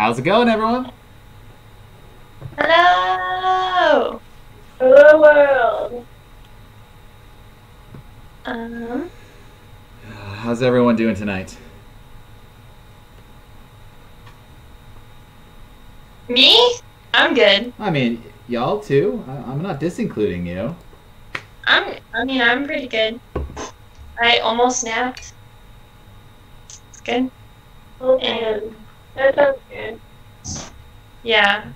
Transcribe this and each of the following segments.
How's it going, everyone? Hello. Hello world. Um. How's everyone doing tonight? Me? I'm good. I mean, y'all too. I- I'm not disincluding you. I'm. I mean, I'm pretty good. I almost napped. It's good. Oh man. That sounds good. Yeah.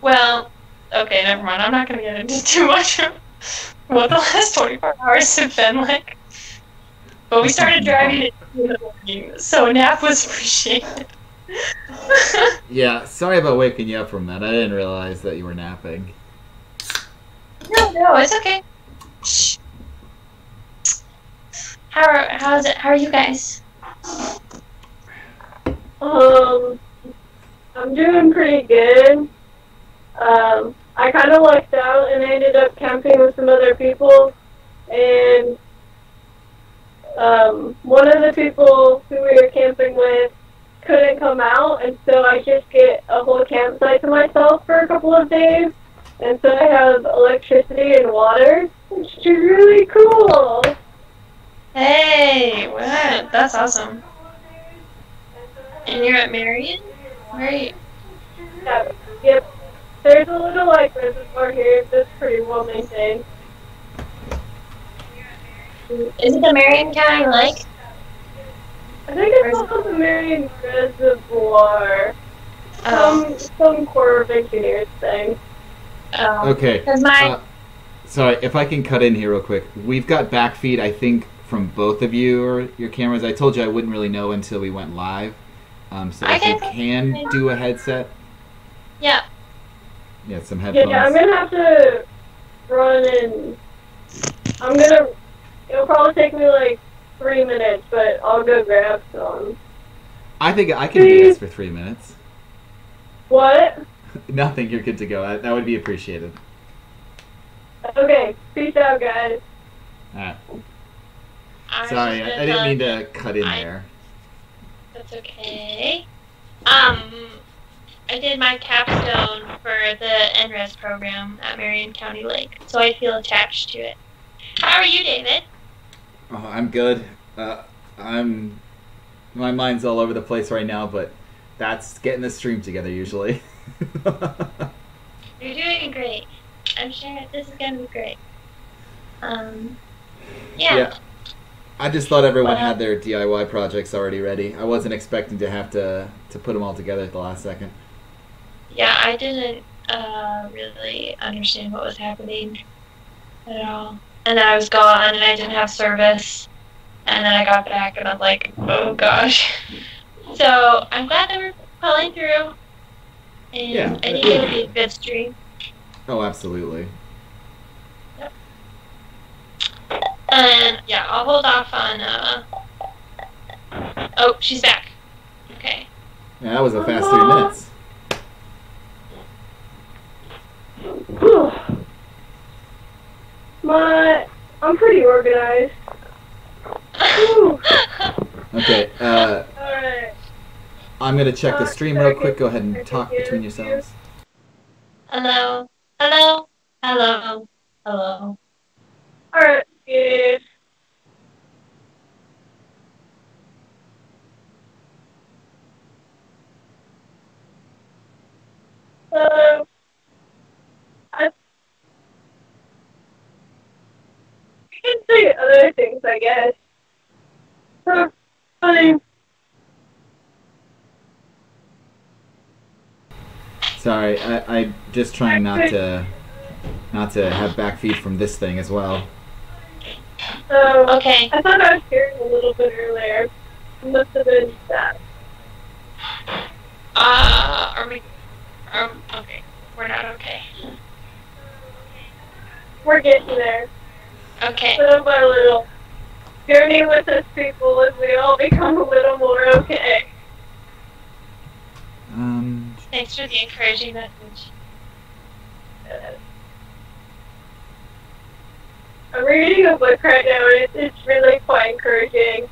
Well. Okay, never mind. I'm not gonna get into too much of what the last 24 hours have been like. But we started driving at 2 in the morning, so a nap was appreciated. Yeah, sorry about waking you up from that. I didn't realize that you were napping. no, no, it's okay. Shh. How are how's it? How are you guys? Um, I'm doing pretty good. Um, I kind of lucked out and I ended up camping with some other people, and um, one of the people who we were camping with couldn't come out, and so I just get a whole campsite to myself for a couple of days, and so I have electricity and water, which is really cool. Hey, what? That's awesome. And you're at Marion? Great. Yeah, yep. There's a little like reservoir here that's pretty well maintained. Is it the Marion County Lake? I think it's called the Marion Reservoir. Oh, Some some Corps of Engineers thing. oh. Okay. Because my Uh, sorry, if I can cut in here real quick. We've got backfeed, I think, from both of you or your cameras. I told you I wouldn't really know until we went live. Um, so I if you can- can do a headset, yeah. yeah, some headphones. Yeah, I'm gonna have to run and I'm gonna. It'll probably take me like three minutes, but I'll go grab some. I think I can do this for three minutes. What? Nothing, you're good to go. That that would be appreciated. Okay, peace out, guys. Alright. I Sorry, I, I didn't mean to cut in I- there. That's okay. Um, I did my capstone for the NRES program at Marion County Lake, so I feel attached to it. How are you, David? Oh, I'm good. Uh, I'm. My mind's all over the place right now, but that's getting the stream together usually. You're doing great. I'm sure this is gonna be great. Um, yeah. Yeah. I just thought everyone had their DIY projects already ready. I wasn't expecting to have to to put them all together at the last second. Yeah, I didn't uh, really understand what was happening at all. And then I was gone and I didn't have service. And then I got back and I'm like, oh gosh. So I'm glad they were pulling through. And Yeah. I think it'll be a good stream. Oh, absolutely. And yeah, I'll hold off on. Uh... Oh, she's back. Okay. Yeah, that was a fast three minutes. My, I'm pretty organized. Okay, uh, Alright. I'm gonna check the Uh, stream real quick. Go ahead and talk get between yourselves. Hello. Hello. Hello. Hello. Alright, good. So, I can say other things, I guess. So, funny. Sorry, I, I just trying not to not to have backfeed from this thing as well. So, Okay. I thought I was hearing a little bit earlier. It must have been that. Uh, are we? Um. Okay. We're not okay. We're getting there. Okay. Little by little. Journey with us people as we all become a little more okay. Um, Thanks for the encouraging message. I'm reading a book right now and it's, it's really quite encouraging.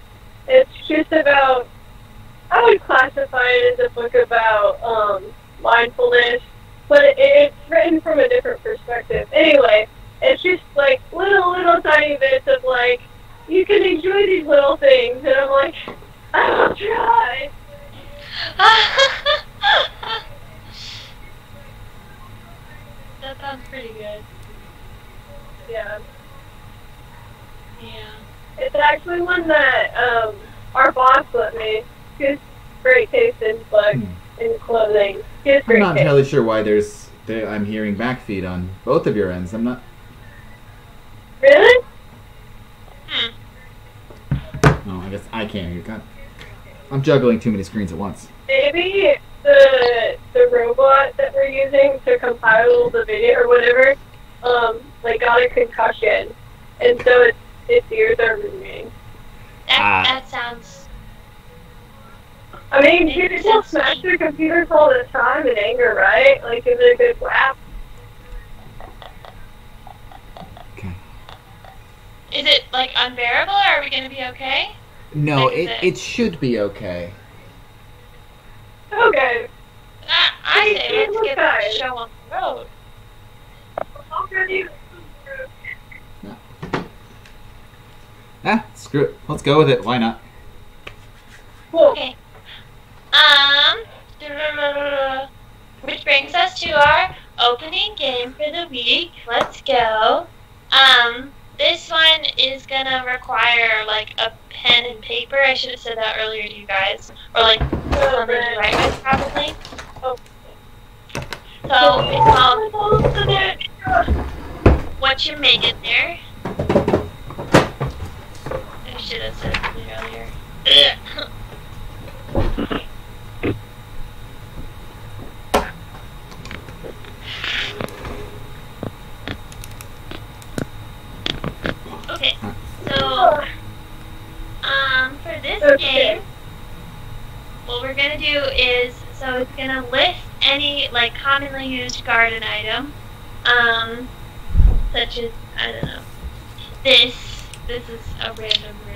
It's just about, I would classify it as a book about um, mindfulness, but it, it's written from a different perspective. Anyway, it's just like little, little tiny bits of like, you can enjoy these little things, and I'm like, I will try. that sounds pretty good. Yeah. Yeah. It's actually one that um, our boss let me. He has great taste in books Hmm. and clothing. He has I'm not taste. entirely sure why there's. There, I'm hearing backfeed on both of your ends. I'm not. Really? Hmm. Oh, I guess I can't hear. God, I'm juggling too many screens at once. Maybe the the robot that we're using to compile the video or whatever, um, like got a concussion, and so its its ears are ringing. That Ah. that sounds. I mean, Maybe people that's- smash their computers all the time in anger, right? Like, is it a good whap? Okay. Is it like unbearable? Or are we gonna be okay? No, Like, it it- it should be okay. Okay. I, I Hey, say let's get guys. the show on the road. Already. Ah, screw it. Let's go with it. Why not? Okay. Um, which brings us to our opening game for the week. Let's go. Um, this one is gonna require like a pen and paper. I should have said that earlier to you guys, or like something to write with, probably. Oh. So it's called what you Make in there. I should have said it earlier. Okay, so um, for this Okay. game, what we're gonna do is so it's gonna list any like commonly used garden item, um, such as I don't know this. This is a random rectangle.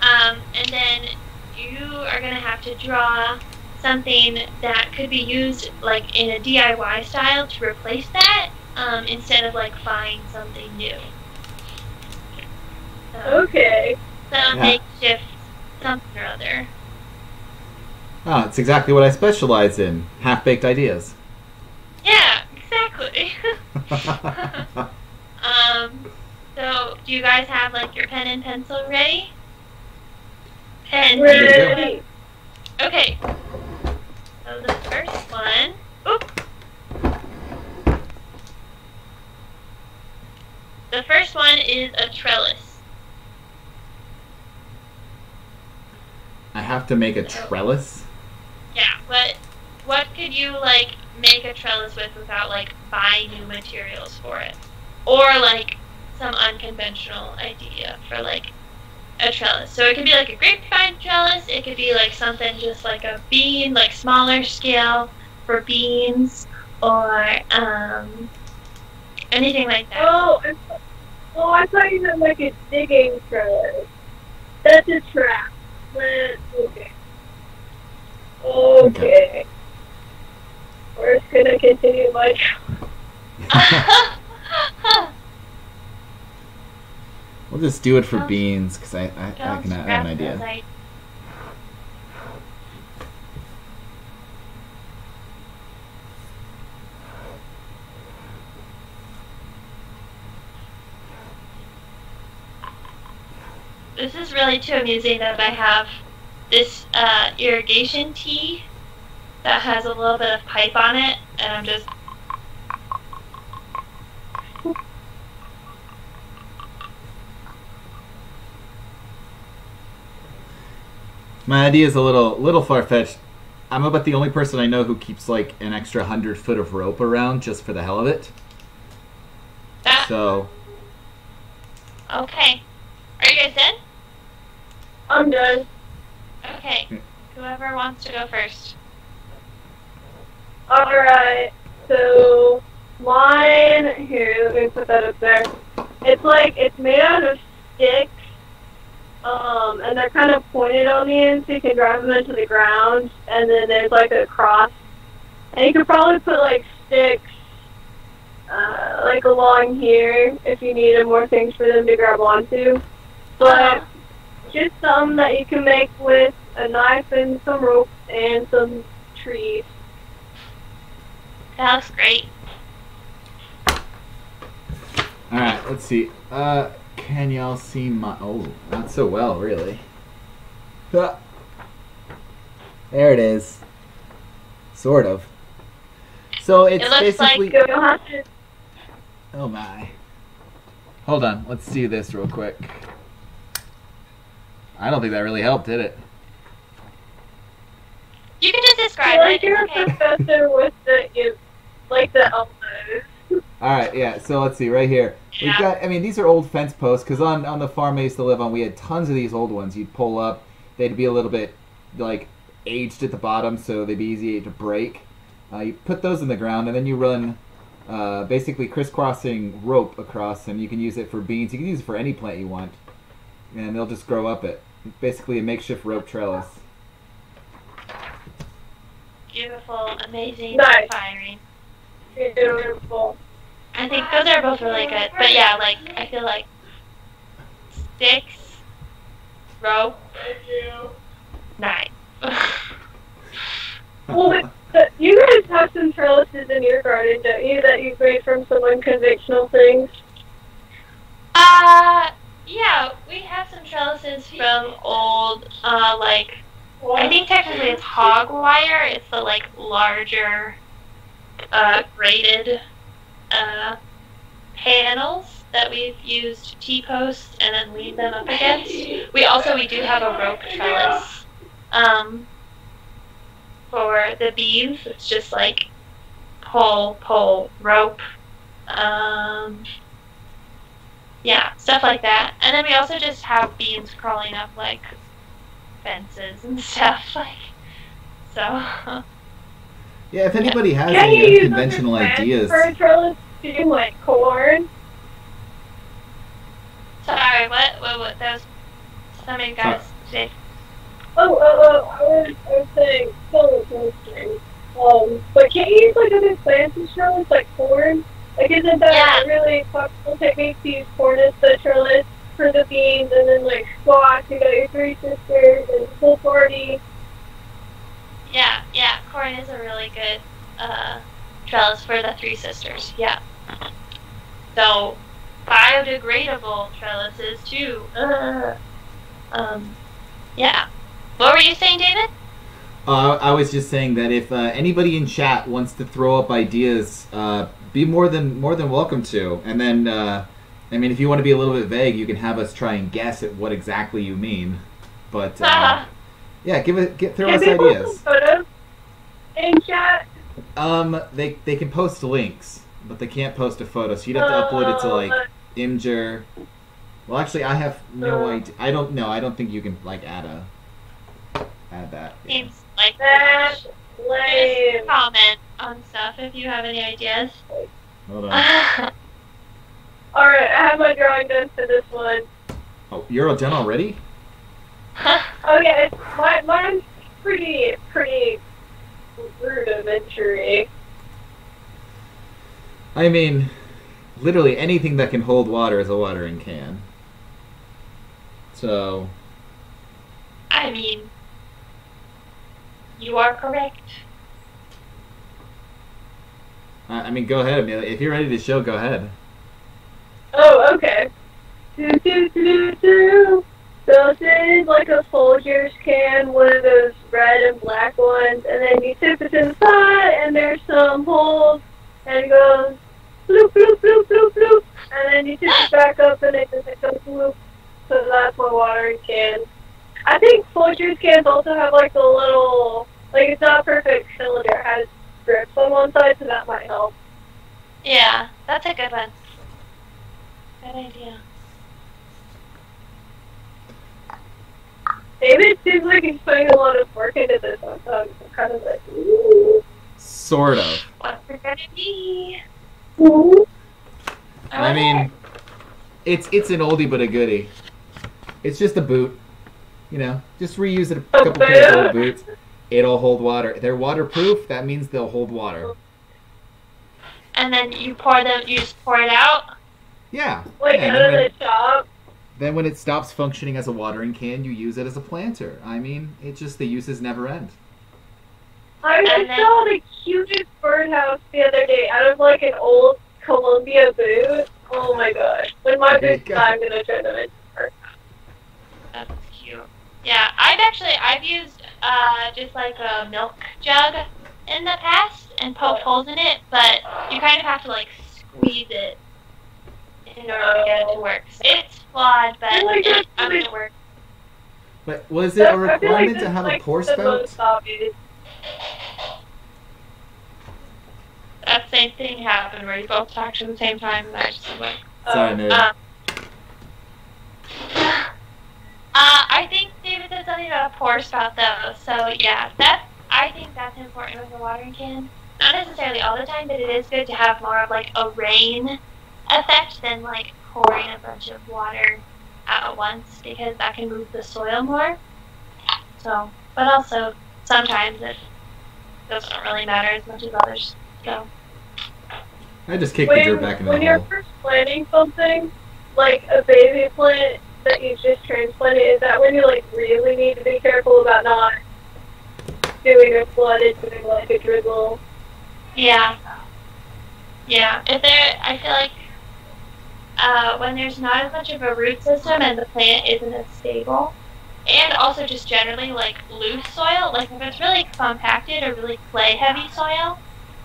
Um, and then you are gonna have to draw something that could be used like in a DIY style to replace that um, instead of like buying something new. So, Okay. so Yeah. makeshift something or other. Ah, it's exactly what I specialize in. Half baked ideas. Yeah, exactly. um, so do you guys have like your pen and pencil ready? Pen. Ready. Okay. So the first one. Oop. The first one is a trellis. I have to make a trellis. Yeah, but what could you like make a trellis with without like buying new materials for it? Or like some unconventional idea for like a trellis. So it could be like a grapevine trellis, it could be like something just like a bean, like smaller scale for beans or um anything like that. Oh, I thought- oh, I thought you meant like a digging trellis. That's a trap. But, okay. Okay. We're just gonna continue my. We'll just do it for beans because I, I, I can have an idea. This is really too amusing that I have this uh, irrigation tee that has a little bit of pipe on it, and I'm just My idea is a little little far fetched. I'm about the only person I know who keeps like an extra hundred foot of rope around just for the hell of it. that. So Okay. Are you guys done? I'm done. Okay. Whoever wants to go first. Alright, so mine, here, let me put that up there. It's like, it's made out of sticks, um, and they're kind of pointed on the end, so you can drive them into the ground. And then there's like a cross, and you could probably put like sticks, uh, like along here if you needed more things for them to grab onto. But just some that you can make with a knife and some rope and some trees. That's great. All right, let's see. Uh, can y'all see my? Oh, not so well, really. Ah. There it is. Sort of. So it's It looks like basically. So you'll have to Oh my. Hold on, let's see this real quick. I don't think that really helped, did it? You can just feel describe like it. you're a okay. professor with the you, like the elbows. All right, yeah. So let's see right here. We've Yeah. got. I mean, these are old fence posts because on on the farm I used to live on, we had tons of these old ones. You'd pull up, they'd be a little bit like aged at the bottom, so they'd be easy to break. Uh, you put those in the ground, and then you run uh, basically crisscrossing rope across, and you can use it for beans. You can use it for any plant you want, and they'll just grow up it. Basically, a makeshift rope trellis. Beautiful, amazing, Nice. inspiring. Beautiful. I think those are both really good. But yeah, like I feel like sticks, rope, nine. Well, but you guys have some trellises in your garden, don't you, that you've made from some unconventional things? uh, yeah, we have some trellises from old, uh, like I think technically it's hog wire. It's the like larger, uh, braided, uh, panels that we've used T posts and then lean them up against. We also we do have a rope trellis, um, for the beams. It's just like pull, pull, rope, um. Yeah, stuff like that. And then we also just have beams crawling up like fences and stuff like so Yeah, if anybody has Can you any use unconventional ideas, for a trellis to do like corn? sorry what what what those some of you guys Oh, oh, oh, I was, I was saying, so interesting. Um, but can't you use like other plants and trellis, like corn? Like, isn't that Yeah. a really possible technique to use corn as the trellis for the beans, and then like squash, you got your three sisters, and full party. Yeah yeah corn is a really good uh trellis for the three sisters yeah so biodegradable trellises too uh, um yeah what were you saying david Uh, I was just saying that if uh, anybody in chat wants to throw up ideas, uh, be more than more than welcome to. And then, uh, I mean, if you want to be a little bit vague, you can have us try and guess at what exactly you mean. But uh, yeah, give it, get, throw Can us they put ideas. some photos in chat? Um, they they can post links, but they can't post a photo. So you'd have to upload it to like Uh, Imgur. Well, actually, I have no Uh. idea. I don't know. I don't think you can like add a add that. Yeah. seems like That's lame. just comment on stuff if you have any ideas Hold on. Alright, I have my drawing done for this one. Oh, you're all done already? Oh, okay, my, mine's pretty, pretty rudimentary. I mean, literally anything that can hold water is a watering can. So, I mean, you are correct. I, I mean, go ahead, Amelia. If you're ready to show, go ahead. Oh, okay. Do, do, do. So is like a Folgers can, one of those red and black ones, and then you tip it to the side, and there's some holes, and it goes bloop, bloop, bloop, bloop, bloop, and then you tip it back up, and it just goes bloop. So that's my watering can. I think Folgers cans also have like a little, like it's not perfect cylinder, it has grips on one side, so that might help. Yeah, that's a good one. Good idea. David seems like he's putting a lot of work into this so I'm kind of like, ooh. Sort of. What's it gonna be? Ooh. I mean, it's it's an oldie but a goodie. It's just a boot. You know, just reuse it a A couple pairs of old boots. It'll hold water. They're waterproof. That means they'll hold water. And then you pour them. You just pour it out. Yeah. Like yeah, out of the shop. Then when it stops functioning as a watering can, you use it as a planter. I mean, it just the uses never end. I, I then- saw the cutest birdhouse the other day out of like an old Columbia boot. Oh my gosh. When my There boots go. die, I'm gonna turn them into birdhouse. That's cute. Yeah, I've actually I've used uh, just like a milk jug in the past and poked holes in it, but you kind of have to like squeeze it in order to get it to work. So it's flawed, but Oh my God, it, I'm gonna work. But was it a I feel like requirement this to have a like, pour the spout? That same thing happened where you both talked at the same time, and I just went. Sorry, Um, Um, uh, I think David said something about a pour spout though, so yeah, that I think that's important with a watering can. Not necessarily all the time, but it is good to have more of like a rain effect than like pouring a bunch of water out at once because that can move the soil more. So, but also sometimes it doesn't really matter as much as others. So, I just kicked the dirt back in the when the you're hole. first planting something, like a baby plant that you just transplanted, is that when you like really need to be careful about not doing a flood and doing like a dribble? Yeah. Yeah. If there, I feel like uh, when there's not as much of a root system and the plant isn't as stable, and also just generally like loose soil, like if it's really compacted or really clay heavy soil,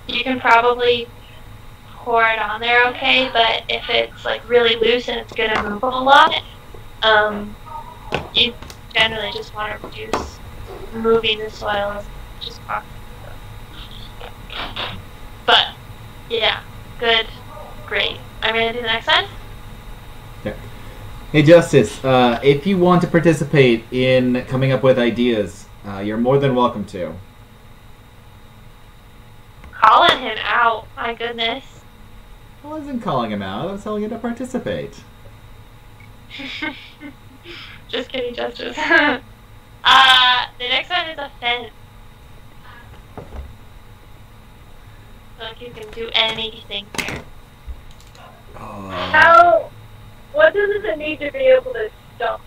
you can probably pour it on there okay. But if it's like really loose and it's gonna move a lot, um, you generally just want to reduce moving the soil as much as possible. But yeah, good, great. I'm to do the next one. Hey, Justice, uh, if you want to participate in coming up with ideas, uh, you're more than welcome to. Calling him out. My goodness. I wasn't calling him out. I was telling you to participate. Just kidding, Justice. uh, the next one is a fence. So like you can do anything here. Oh. How? What does it need to be able to stop?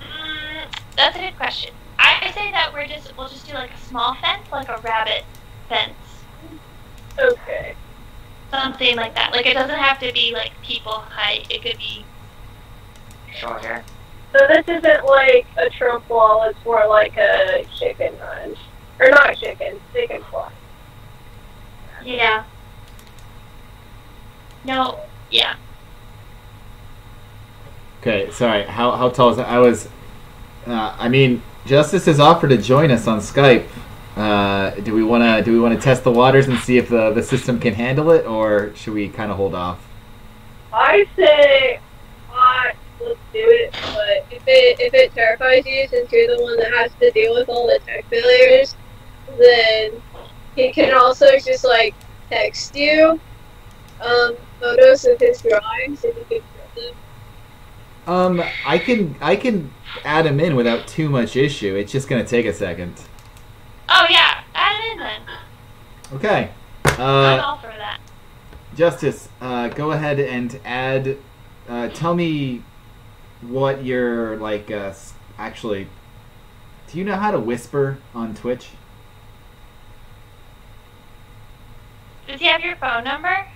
Mm, that's a good question. I say that we're just we'll just do like a small fence, like a rabbit fence, Okay. something like that. Like it doesn't have to be like people height. It could be shorter. So this isn't like a Trump wall, it's more like a chicken run. Or not chicken, chicken fly. Yeah. No. Yeah. Okay, sorry. How how tall is it? I was. Uh, I mean, Justice has offered to join us on Skype. Uh, do we want to do we want to test the waters and see if the the system can handle it, or should we kind of hold off? I say, uh, let's do it. But if it if it terrifies you, since you're the one that has to deal with all the tech failures, then he can also just like text you um, photos of his drawings if you can show them. Um, I can I can add him in without too much issue. It's just gonna take a second. Oh yeah. Add it in then. Okay. I'm Uh, all for that. Justice, uh, go ahead and add. Uh, tell me what your like. Uh, actually, do you know how to whisper on Twitch? Does he have your phone number?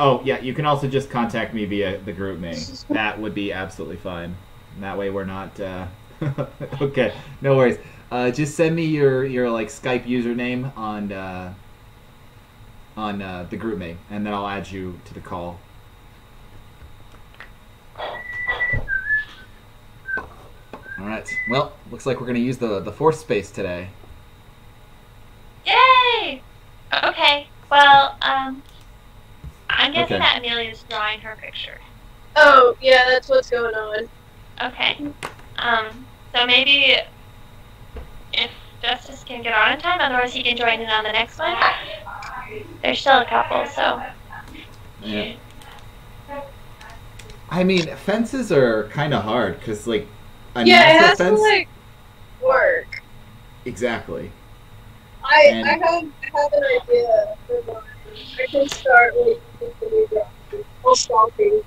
Oh yeah, you can also just contact me via the GroupMe. That would be absolutely fine. That way we're not. Uh... okay, no worries. Uh, just send me your your like Skype username on uh, on uh, the GroupMe, and then I'll add you to the call. All right. Well, looks like we're gonna use the the fourth space today. Yay! Okay. Well, um, I'm guessing Okay. that Amelia's drawing her picture. Oh, yeah, that's what's going on. Okay. Um, so maybe if Justice can get on in time, otherwise he can join in on the next one. There's still a couple, so. Yeah. I mean, fences are kind of hard because, like, a yeah, it has fence. to like work. Exactly. I And- I have I have an idea for mine. I can start like with the new ground. I'll stop things.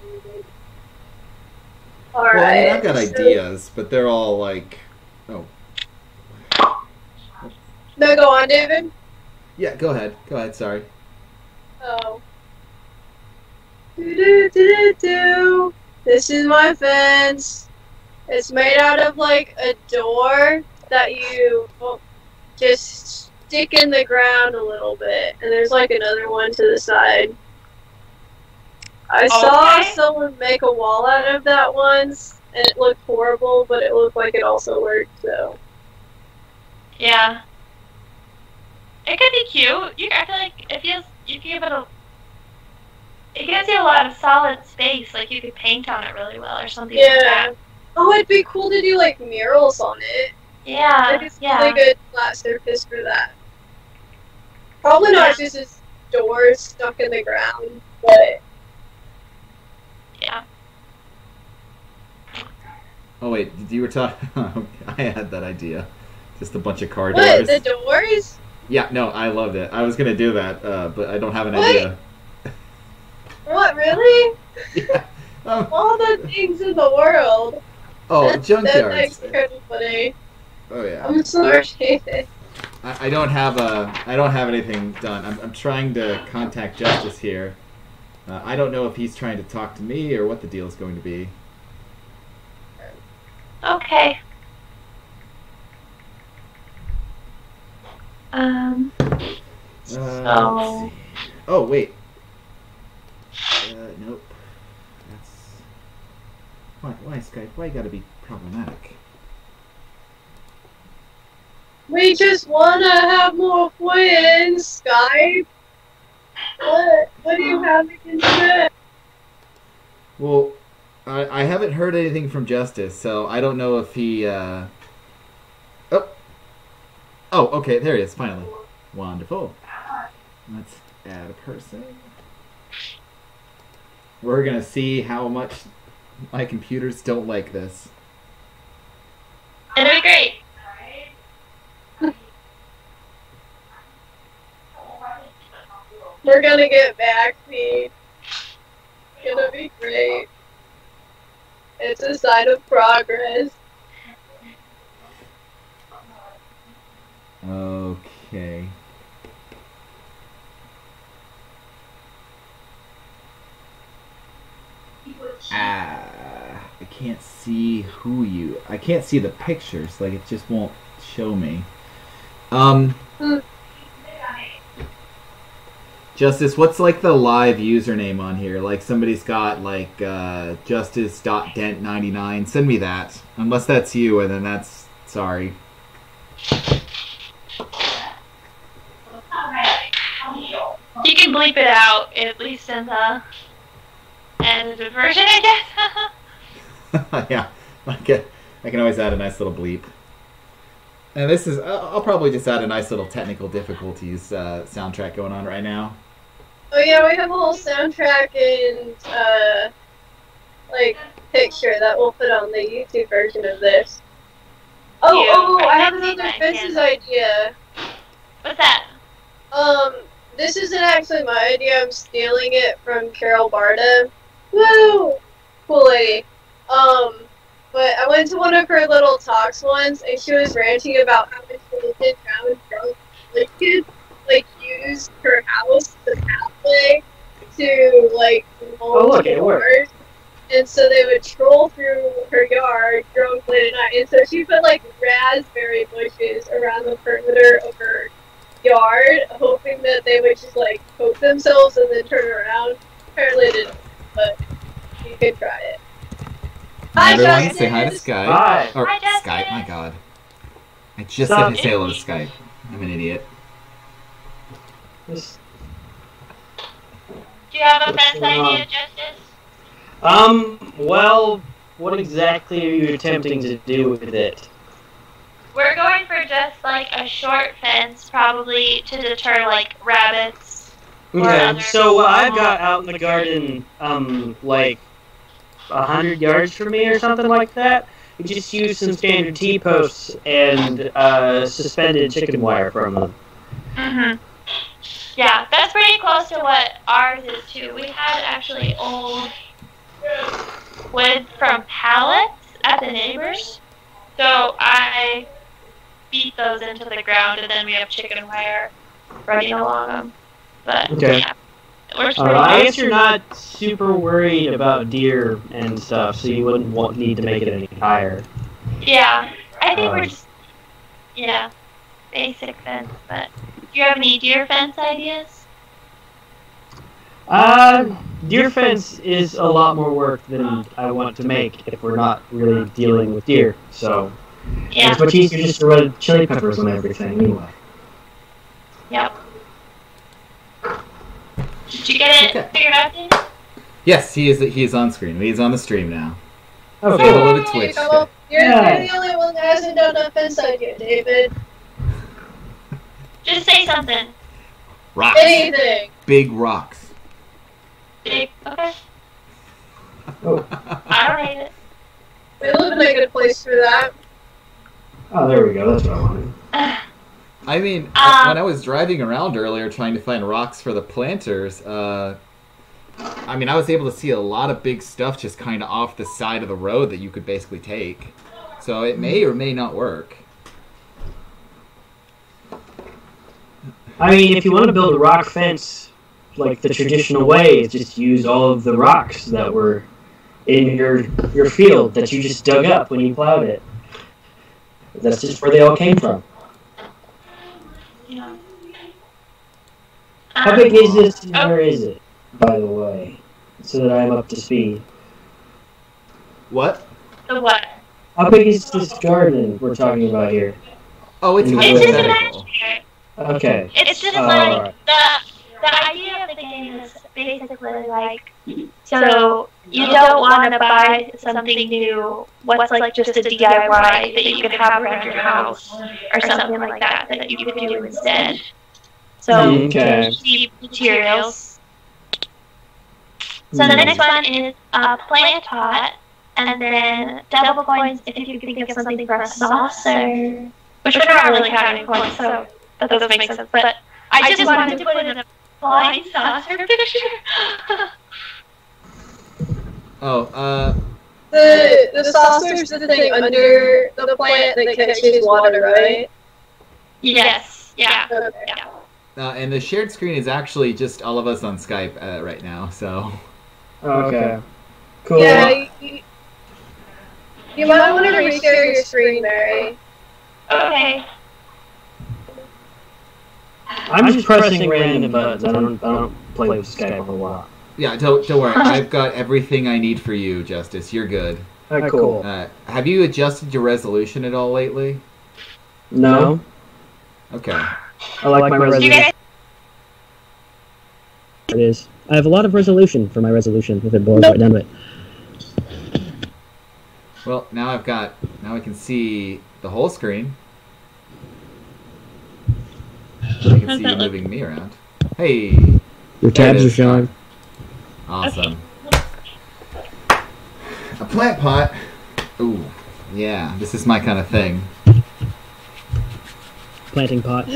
All right. Well, I mean, I've got ideas, but they're all like, oh, No, go on, David. yeah. Go ahead. Go ahead. Sorry. Oh. Do do do do. This is my fence. It's made out of like a door that you just stick in the ground a little bit, and there's like another one to the side. I saw Okay. someone make a wall out of that once, and it looked horrible, but it looked like it also worked. So Yeah. It could be cute. You, I feel like if you if you give it a, it gives you a lot of solid space. Like you could paint on it really well or something like that. Oh, it'd be cool to do like murals on it. Yeah. Like it's yeah. really good flat surface for that. Probably not just as doors stuck in the ground, but Yeah. Oh wait, you were talking. I had that idea. Just a bunch of car doors. what the doors? Yeah, no, I loved it. I was gonna do that, uh, but I don't have an What? idea. What really? yeah. Um, All the things in the world. oh, That's- That's junkyards. of funny. Oh yeah. I'm sorry. I, I don't have a. I don't have anything done. I'm, I'm trying to contact Justice here. Uh, I don't know if he's trying to talk to me or what the deal is going to be. Okay. Um. Uh, So- let's. Oh wait. Uh, nope. That's why. Why Skype? Why you gotta be problematic? We just wanna have more friends, Skype. What? What do you have against that? Well, I, I haven't heard anything from Justice, so I don't know if he. Uh... Oh. Oh, okay. There he is. Finally. Wonderful. Let's add a person. We're gonna see how much my computers don't like this. It'll be great. We're gonna get backseat. It's gonna be great. It's a sign of progress. Okay. Ah, I can't see who you. I can't see the pictures. Like it just won't show me. Um. Hmm. Justice, what's like the live username on here? Like somebody's got like uh, justice.dent99. Send me that. Unless that's you, and then that's sorry. You can bleep it out, at least in the edited version, I guess. yeah, I can, I can always add a nice little bleep. And this is, I'll I'll probably just add a nice little technical difficulties uh, soundtrack going on right now. Oh yeah, we have a whole soundtrack and uh, like picture that we'll put on the YouTube version of this. Oh, Cute. oh, I I have another yeah. idea. What's that? Um, this isn't actually my idea. I'm stealing it from Carol Barta. Woo! Cool lady. Um, but I went to one of her little talks once, and she was ranting about how much religion found drunk kids like use her house as a pathway to like Oh, look, it worked. doors. And so they would troll through her yard drunk late at night. And so she put like raspberry bushes around the perimeter of her yard, hoping that they would just like poke themselves and then turn around. Apparently it didn't, but you could try it. Hi, everyone. Justice. Say hi to Skype. Hi. Or Hi, Justice. Skype, my god. I just Stop. said to say hello to Skype. I'm an idiot. This- Do you have a What's best idea, on? Justice? Um, well, what exactly are you attempting to do with it? We're going for just like a short fence, probably to deter like rabbits. Okay, so what I've got out in the garden, um, like, a hundred yards from me or something like that. We just use some standard T posts and uh, suspended chicken wire from them. hmm Yeah, that's pretty close to what ours is too. We had actually old wood from pallets at the neighbors, so I beat those into the ground, and then we have chicken wire running along them. But Okay. yeah, it works Uh, I guess you're not super worried about deer and stuff, so you wouldn't want, need to make it any higher. Yeah, I think we're Um, just yeah, basic fence. But do you have any deer fence ideas? Uh, deer fence is a lot more work than I want to make if we're not really dealing with deer. So Yeah. it's much easier just to run chili peppers on everything anyway. Yep. Did you get it Okay. figured out? Dave? Yes, he is. He is on screen. He's on the stream now. Okay. Say hello to Twitch. Well, you're, Yeah. you're the only one that hasn't done a fence idea, David. Just say something. Rocks. Anything. Big rocks. Big. Okay. Oh. I don't hate it. We live in a good place for that. Oh, there we go. That's what I wanted. I mean, Um, when I was driving around earlier trying to find rocks for the planters, uh, I mean, I was able to see a lot of big stuff just kind of off the side of the road that you could basically take. So it may or may not work. I mean, if you want to build a rock fence like the traditional way, it's just use all of the rocks that were in your your field that you just dug up when you plowed it. That's just where they all came from. Yeah. How Um, big is this? and Where is it? By the way, so that I'm up to speed. What? The what? How big is this garden we're talking about here? Oh, it's It's It's just hypothetical. Imaginary. Okay. It's just Oh, like alright. the the idea of the game is basically like so you don't want to buy something new. What's like just a DIY that you could have around your house or something like that that you could do instead. So Okay. cheap materials. So the hmm. next one is a plant pot, and then double coins if you can think of something for a saucer. Which we're not really counting coins, so that doesn't make sense. But I just wanted to put in a flying saucer picture. Oh, uh, The the saucer's the thing under the plant that catches water, right? yes. Yeah. Okay. uh, and the shared screen is actually just all of us on Skype uh, right now. So Okay. Cool. Yeah, you, you might want to reshare your screen, Mary. Okay. I'm just pressing random buttons. I don't. I don't play with Skype a lot. yeah, don't don't worry. I've got everything I need for you, Justice. You're good. Cool. Uh, have you adjusted your resolution at all lately? No, Okay. I like my Do you resolution. guys It is. I have a lot of resolution for my resolution if it boils right down to it. Well, now I've got. Now I can see the whole screen. I can see you look? moving me around. Hey, Your tabs are is. showing. awesome. A plant pot. Ooh, yeah. This is my kind of thing. Planting pot.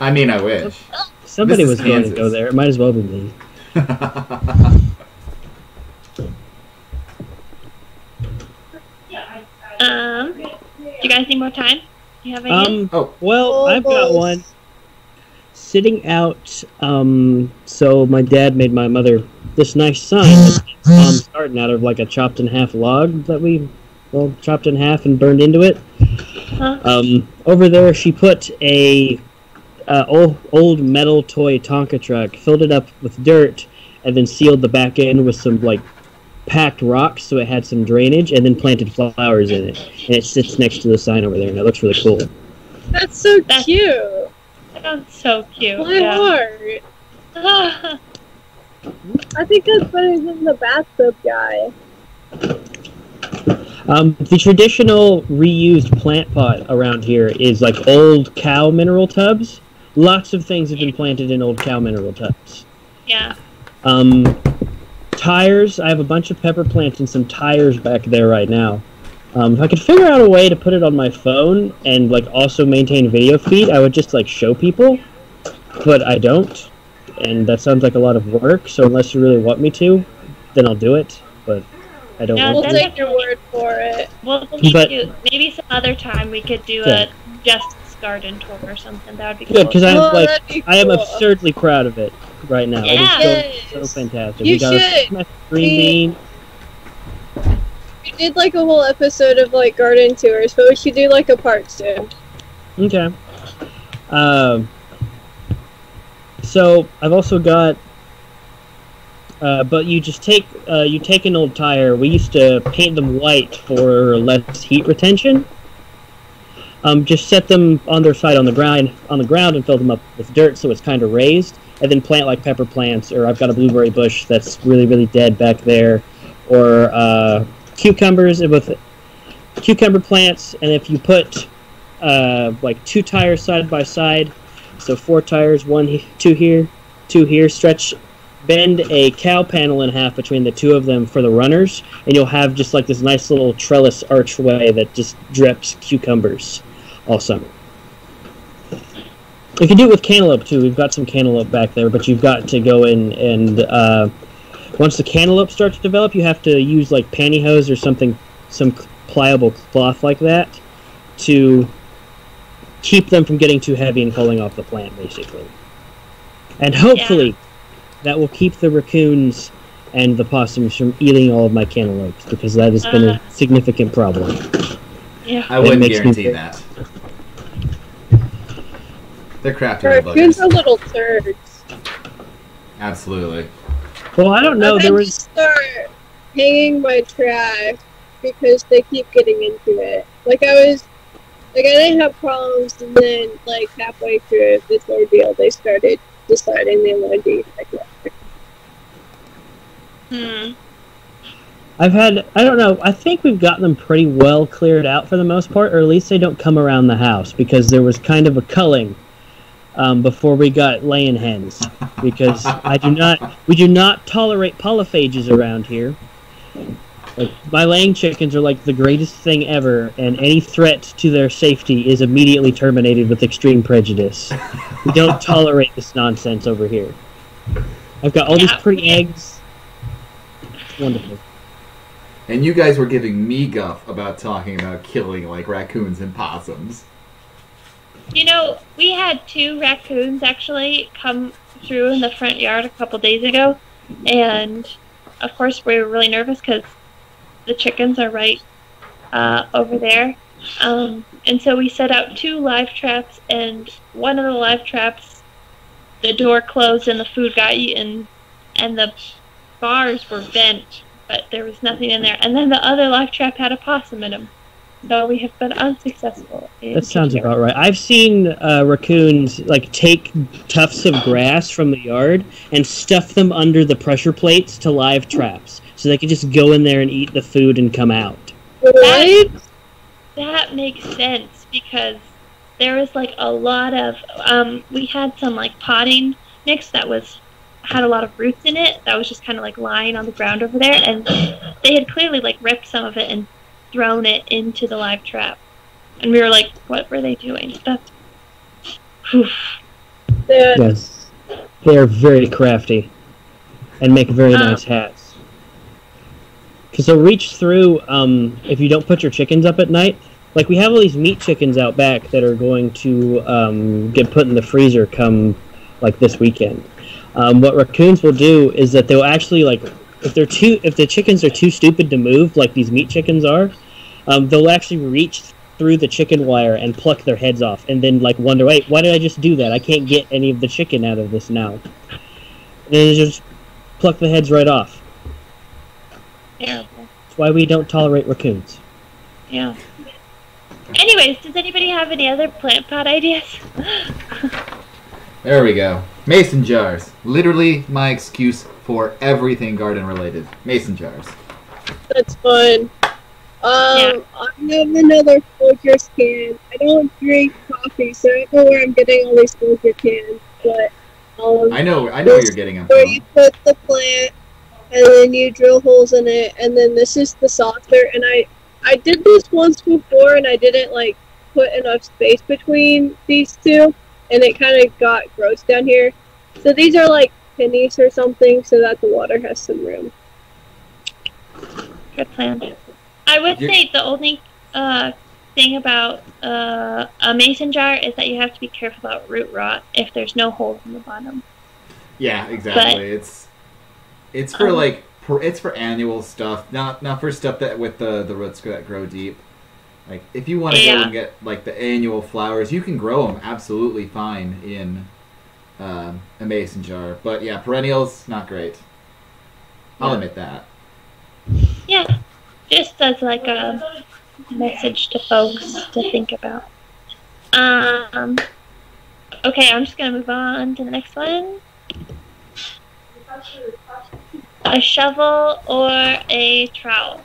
I mean, I wish. Somebody This was is going to go there. It might as well be me. Um, do you guys need more time? Do you have any? Um. Oh. Well, I've got one sitting out. Um. So my dad made my mother this nice sign. um, starting out of like a chopped in half log that we, well, chopped in half and burned into it. Huh? Um. Over there, she put a uh, old old metal toy Tonka truck, filled it up with dirt, and then sealed the back end with some like packed rocks so it had some drainage, and then planted flowers in it. And it sits next to the sign over there, and it looks really cool. That's so That's- cute. That sounds so cute. My yeah. heart. I think that's better than the bathtub guy. Um, the traditional reused plant pot around here is like old cow mineral tubs. Lots of things have been planted in old cow mineral tubs. yeah. Um, tires. I have a bunch of pepper plants and some tires back there right now. Um, if I could figure out a way to put it on my phone and like also maintain video feed, I would just like show people, but I don't, and that sounds like a lot of work. So unless you really want me to, then I'll do it. But I don't. Yeah, We'll to. take your word for it. We'll need But- to maybe some other time we could do Yeah. a Justice Garden tour or something. That would be Good, cool. because I'm Oh, like that'd I am absurdly proud of it right now. Yeah. It is so, so fantastic. You we got should. smash green bean. We did like a whole episode of like garden tours, but we should do like a part two. Okay. Um. So I've also got. Uh, but you just take uh, you take an old tire. We used to paint them white for less heat retention. Um, just set them on their side on the ground on the ground and fill them up with dirt so it's kind of raised, and then plant like pepper plants. Or I've got a blueberry bush that's really really dead back there, or uh, cucumbers with cucumber plants. And if you put uh, like two tires side by side. So four tires, one, two here, two here. Stretch, bend a cow panel in half between the two of them for the runners, and you'll have just like this nice little trellis archway that just drips cucumbers all summer. You can do it with cantaloupe too. We've got some cantaloupe back there, but you've got to go in and uh, once the cantaloupe start to develop, you have to use like pantyhose or something, some pliable cloth like that to keep them from getting too heavy and falling off the plant, basically. And hopefully, that will keep the raccoons and the possums from eating all of my cantaloupes because that has been Uh. a significant problem. Yeah. I wouldn't guarantee that. They're crafty little Raccoons buggers. are little turds. Absolutely. Well, I don't know. I've There had to was start hanging my trash because they keep getting into it. Like I was, like I didn't have problems, and then like halfway through this ordeal, they started deciding they wanted to eat my trash. Hmm. I've had I don't know. I think we've got them pretty well cleared out for the most part, or at least they don't come around the house because there was kind of a culling um, before we got laying hens. Because I do not, we do not tolerate polyphages around here. Like my laying chickens are like the greatest thing ever, and any threat to their safety is immediately terminated with extreme prejudice. We don't tolerate this nonsense over here. I've got all these pretty eggs. Wonderful. And you guys were giving me guff about talking about killing like raccoons and possums. You know, we had two raccoons actually come through in the front yard a couple days ago, and of course we were really nervous because the chickens are right uh, over there. Um, and so we set out two live traps, and one of the live traps, the door closed and the food got eaten, and the bars were bent, but there was nothing in there. And then the other live trap had a possum in them. So we have been unsuccessful. in That sounds about right. I've seen uh, raccoons like take tufts of grass from the yard and stuff them under the pressure plates to live traps, so they can just go in there and eat the food and come out. Right? That makes sense because there was like a lot of um we had some like potting mix that was had a lot of roots in it that was just kind of like lying on the ground over there and they had clearly like ripped some of it and thrown it into the live trap. And we were like, what were they doing? That's Whew. Yes, they are very crafty and make very Um, nice hats. Because they'll reach through um, if you don't put your chickens up at night. Like we have all these meat chickens out back that are going to um, get put in the freezer come like this weekend. Um, what raccoons will do is that they'll actually like if they're too if the chickens are too stupid to move like these meat chickens are, um, they'll actually reach through the chicken wire and pluck their heads off, and then like wonder, wait, why did I just do that? I can't get any of the chicken out of this now. And they just pluck the heads right off. terrible. That's why we don't tolerate raccoons. Yeah. Anyways, does anybody have any other plant pot ideas? There we go. Mason jars. Literally my excuse for everything garden related. Mason jars. that's fun. Um, Yeah. I have another Folgers can. I don't drink coffee, so I don't know where I'm getting all these Folger cans. But um, I know I know where you're getting them where from. you put the plant, and then you drill holes in it, and then this is the saucer. And I, I did this once before, and I didn't like put enough space between these two, and it kind of got gross down here. So these are like pennies or something, so that the water has some room. Good plan. I would You- say the only uh, thing about uh, a mason jar is that you have to be careful about root rot if there's no holes in the bottom. Yeah, exactly. But, it's it's for Um, like per, it's for annual stuff, not not for stuff that with the the roots that grow deep. Like if you want to go and get like the annual flowers, you can grow them absolutely fine in um, a mason jar. But yeah, perennials not great. I'll Yeah. admit that. Yeah, just as like a message to folks to think about. Um. Okay, I'm just gonna move on to the next one. A shovel or a trowel?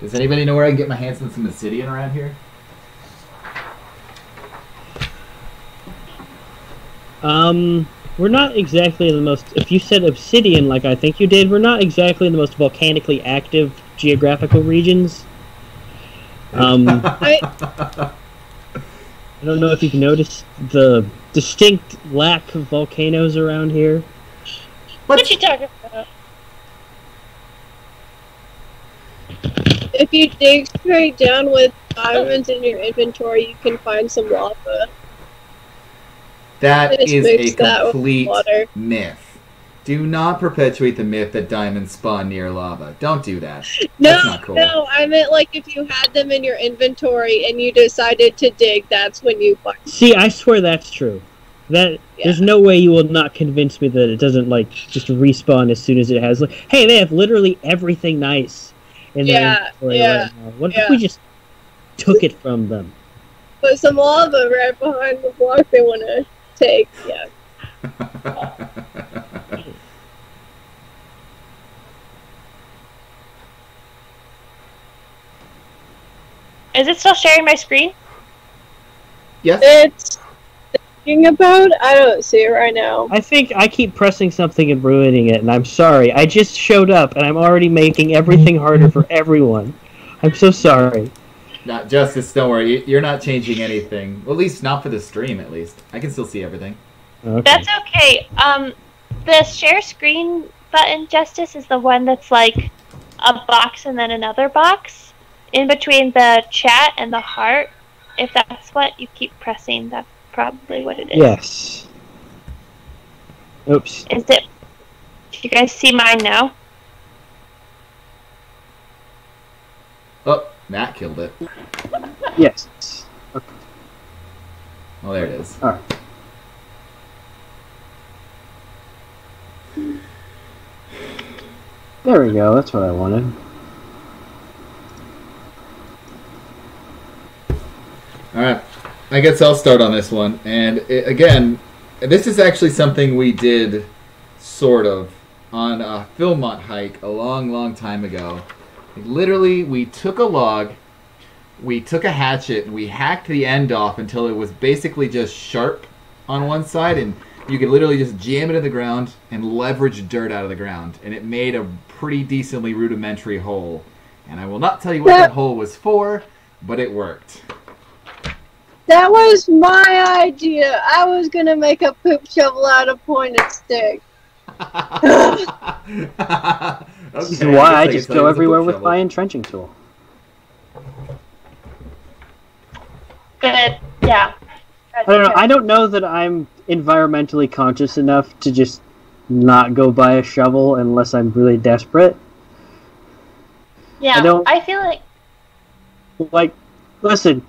Does anybody know where I can get my hands on some obsidian around here? Um, we're not exactly the most. If you said obsidian, like I think you did, we're not exactly in the most volcanically active geographical regions. Um, I don't know if you've noticed the distinct lack of volcanoes around here. What are you talking about? If you dig straight down with diamonds in your inventory, you can find some lava. That I just is a mixed that with complete myth. Do not perpetuate the myth that diamonds spawn near lava. Don't do that. No, That's not cool. no, I meant like if you had them in your inventory and you decided to dig, that's when you find. See, I swear that's true. That there's no way you will not convince me that it doesn't like just respawn as soon as it has. Like, hey, they have literally everything nice in their Yeah, inventory yeah, right now. What yeah. if we just took it from them? Put some lava right behind the block they want to take. Yeah. Is it still sharing my screen? yes. It's thinking about. I don't see it right now. I think I keep pressing something and ruining it, and I'm sorry. I just showed up, and I'm already making everything harder for everyone. I'm so sorry. Not Justice, don't worry. you- You're not changing anything. Well, at least not for the stream, at least. I can still see everything. Okay. That's okay. Um, the share screen button, Justice, is the one that's like a box and then another box in between the chat and the heart. If that's what you keep pressing, that's probably what it is. Yes. Oops. Is it? Do you guys see mine now? Oh, Matt killed it. Yes. Oh, there it is. Alright. There we go. That's what I wanted. All right. I guess I'll start on this one. And it, again, this is actually something we did sort of on a Philmont hike a long, long time ago. Literally, we took a log, we took a hatchet, and we hacked the end off until it was basically just sharp on one side, and you could literally just jam it in the ground and leverage dirt out of the ground. And it made a pretty decently rudimentary hole. And I will not tell you what that hole was for, but it worked. That was my idea. I was gonna make a poop shovel out of pointed stick. This is why I just go everywhere with my entrenching tool. Good. Yeah. I don't know. I don't know that I'm environmentally conscious enough to just not go buy a shovel unless I'm really desperate. Yeah. I don't- I feel like Like, listen,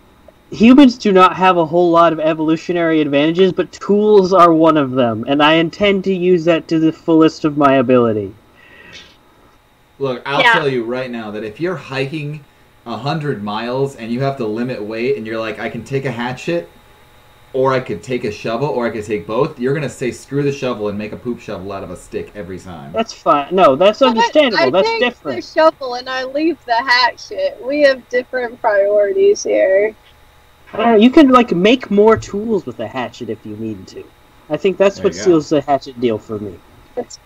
humans do not have a whole lot of evolutionary advantages, but tools are one of them, and I intend to use that to the fullest of my ability. Look, I'll Yeah. tell you right now that if you're hiking a hundred miles and you have to limit weight, and you're like, I can take a hatchet, or I could take a shovel, or I could take both, you're gonna say screw the shovel and make a poop shovel out of a stick every time. That's fine. No, that's understandable. I that's take different. the shovel and I leave the hatchet. We have different priorities here. I don't know, you can like make more tools with a hatchet if you need to. I think that's There what seals the hatchet deal for me. It's,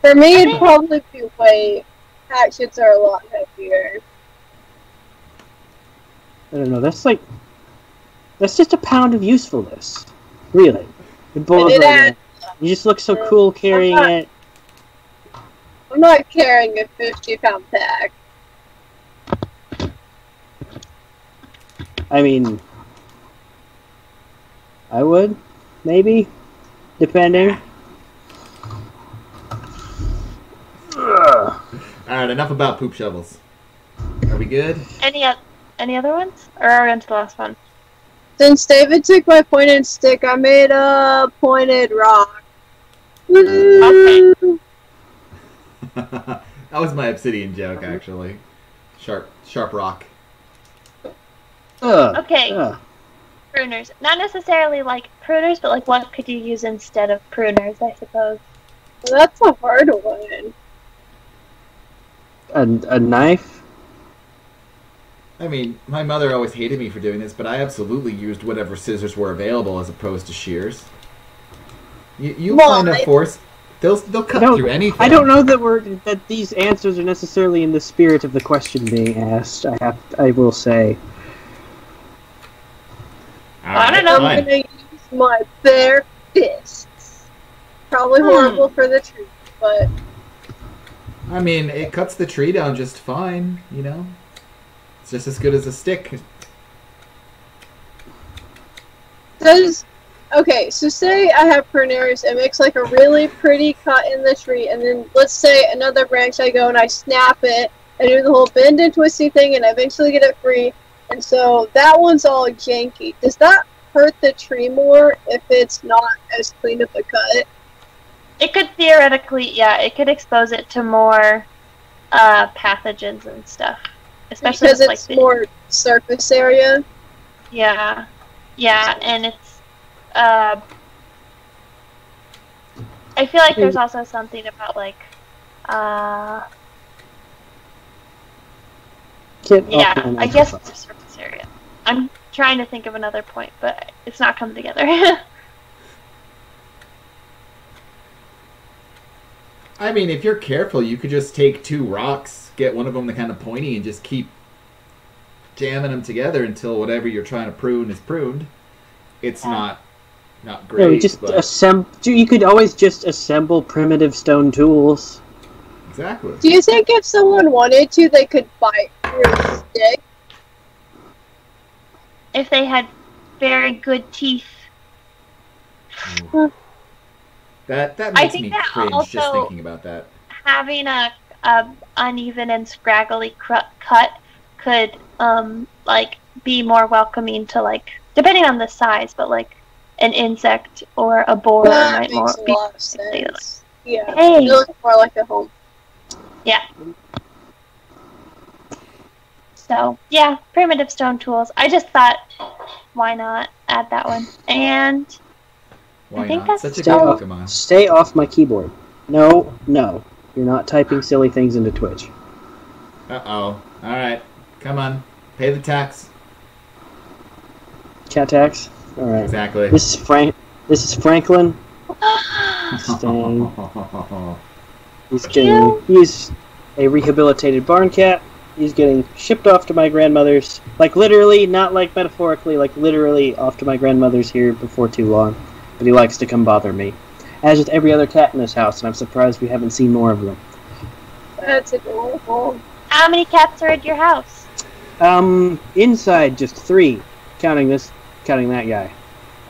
for me, it'd probably be weight. Hatchets are a lot heavier. I don't know. That's like that's just a pound of usefulness, really. The bowl it of adds- You just look so cool carrying not- it. I'm not carrying a 50 pound pack. I mean, I would, maybe, depending. All right, enough about poop shovels. Are we good? Any o- any other ones? Or are we on to the last one? Since David took my pointed stick, I made a pointed rock. Okay. that was my obsidian joke, actually. Sharp, sharp rock. Ugh. Okay, Ugh. pruners. Not necessarily like pruners, but like what could you use instead of pruners, I suppose. That's a hard one. A, a knife? I mean, my mother always hated me for doing this, but I absolutely used whatever scissors were available as opposed to shears. You, you Well, find a I- force, they'll they'll cut I through anything. I don't know that we're that these answers are necessarily in the spirit of the question being asked. I have, I will say. All I don't right, know. I'm gonna use my bare fists. Probably Hmm. horrible for the truth, but I mean, it cuts the tree down just fine. You know, it's just as good as a stick. does okay. So say I have prunaries, it makes like a really pretty cut in the tree, and then let's say another branch I go and I snap it, I do the whole bend and twisty thing, and I eventually get it free. And so that one's all janky. Does that hurt the tree more if it's not as clean of a cut? It could theoretically, yeah, it could expose it to more uh, pathogens and stuff. Especially Because with, like it's the- more surface area. Yeah, yeah, and it's. Uh, I feel like there's also something about like, uh, yeah, I guess surface area. I'm trying to think of another point, but it's not coming together. I mean, if you're careful, you could just take two rocks, get one of them the kind of pointy, and just keep jamming them together until whatever you're trying to prune is pruned. It's Yeah. not not No, great, just but assemble. You could always just assemble primitive stone tools. exactly. Do you think if someone wanted to, they could bite through a stick? if they had very good teeth. Mm. That that I makes think me that cringe just thinking about that. having a, a uneven and scraggly cr- cut could um like be more welcoming to like depending on the size, but like an insect or a boar that might makes more a be. lot of sense. Yeah, Hey. it looks more like a home. Yeah. So yeah, primitive stone tools. I just thought, why not add that one? And Why think not? that's Such a good Pokemon. Stay off my keyboard. No, no. You're not typing silly things into Twitch. Uh oh. All right, come on, pay the tax. Cat tax. All right. Exactly. This is Frank. This is Franklin. Staying. He's getting. He's a rehabilitated barn cat. He's getting shipped off to my grandmother's, like literally, not like metaphorically, like literally off to my grandmother's here before too long. But he likes to come bother me, as with every other cat in this house, and I'm surprised we haven't seen more of them. That's adorable. how many cats are at your house? Um, inside just three, counting this, counting that guy.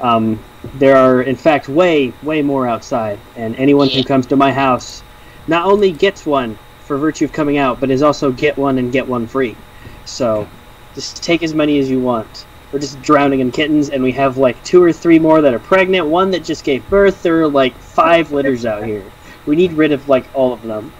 Um, there are in fact way, way more outside, and anyone who comes to my house not only gets one for virtue of coming out, but is also get one and get one free. So, just take as many as you want. We're just drowning in kittens, and we have like two or three more that are pregnant. One that just gave birth. There are like five litters out here. We need rid of like all of them.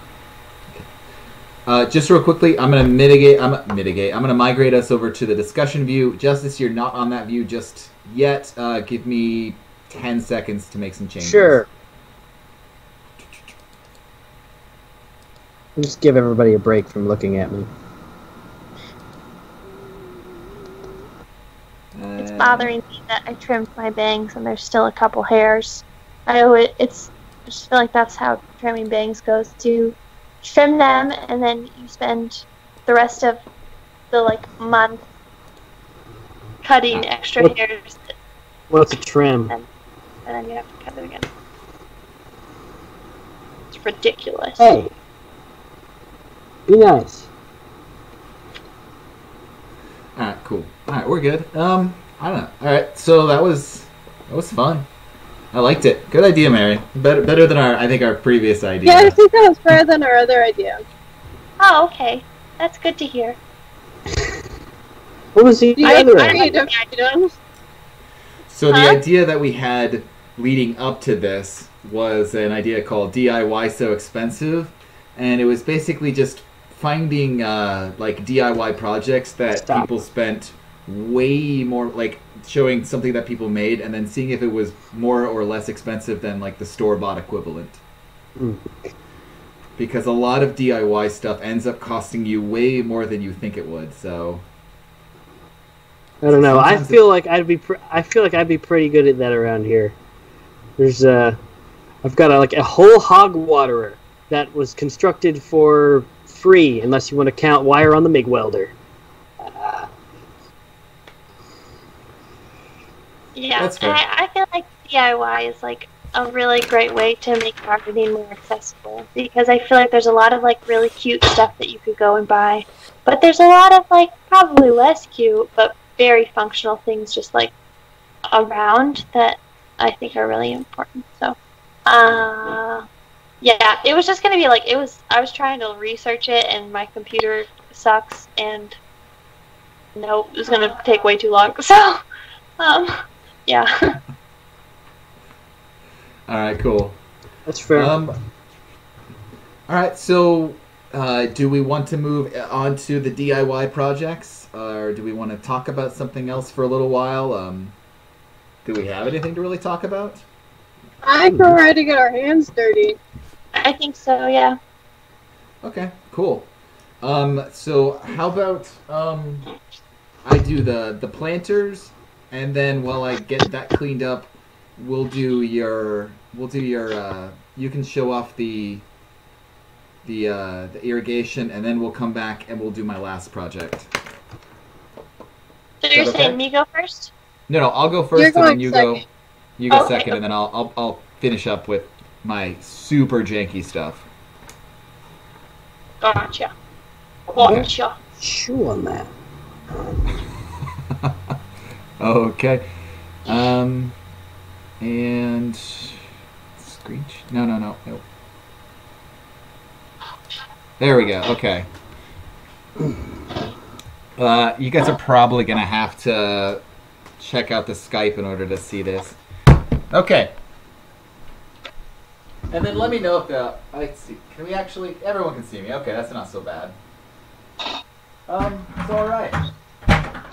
Uh, just real quickly, I'm gonna mitigate. I'm mitigate. I'm gonna migrate us over to the discussion view. Justice, you're not on that view just yet. Uh, give me ten seconds to make some changes. Sure. Just give everybody a break from looking at me. It's Uh, bothering me that I trimmed my bangs and there's still a couple hairs. I always it's I just feel like that's how trimming bangs goes to trim them and then you spend the rest of the like month cutting extra What- hairs What's a trim? and then you have to cut it again. It's ridiculous. Hey, be nice. All right, cool. All right, we're good. Um, I don't know. All right, so that was that was fun. I liked it. Good idea, Mary. Better better than our I think our previous idea. Yeah, I think that was better than our other idea. Oh, okay. That's good to hear. What was the I, other? I one? need to freedom. So the idea that we had leading up to this was an idea called DIY so expensive, and it was basically just finding uh, like DIY projects that Stop. people spent way more like showing something that people made and then seeing if it was more or less expensive than like the store bought equivalent. Mm. Because a lot of DIY stuff ends up costing you way more than you think it would. So I don't know. I Sometimes feel like I'd be. Pr- I feel like I'd be pretty good at that around here. There's uh, I've got a, like a whole hog waterer that was constructed for free, unless you want to count wire on the MIG welder. Yeah, That's fair. I, I feel like DIY is like a really great way to make gardening more accessible because I feel like there's a lot of like really cute stuff that you could go and buy, but there's a lot of like probably less cute but very functional things just like around that I think are really important. So, uh, yeah, it was just gonna be like it was. I was trying to research it and my computer sucks and no, it was gonna take way too long. So, um, yeah. all right, cool. That's fair. Um, all right, so uh, do we want to move on to the DIY projects, or do we want to talk about something else for a little while? Um, do we have anything to really talk about? I prefer to get our hands dirty. I think so, yeah. Okay, cool. Um, so how about um, I do the the planters, and then while I get that cleaned up, we'll do your we'll do your uh, you can show off the the uh, the irrigation, and then we'll come back and we'll do my last project. So you're okay? saying me go first? No, no, I'll go 1st You're and then going you go you go Okay. second, and then I'll, I'll I'll finish up with my super janky stuff. Gotcha. Gotcha. Chew on that. Okay. Um, and screech. No, no, no, no. There we go. Okay. Uh, you guys are probably gonna have to check out the Skype in order to see this. Okay. And then let me know if the. Let's see. Can we actually? Everyone can see me. Okay, that's not so bad. Um, it's all right.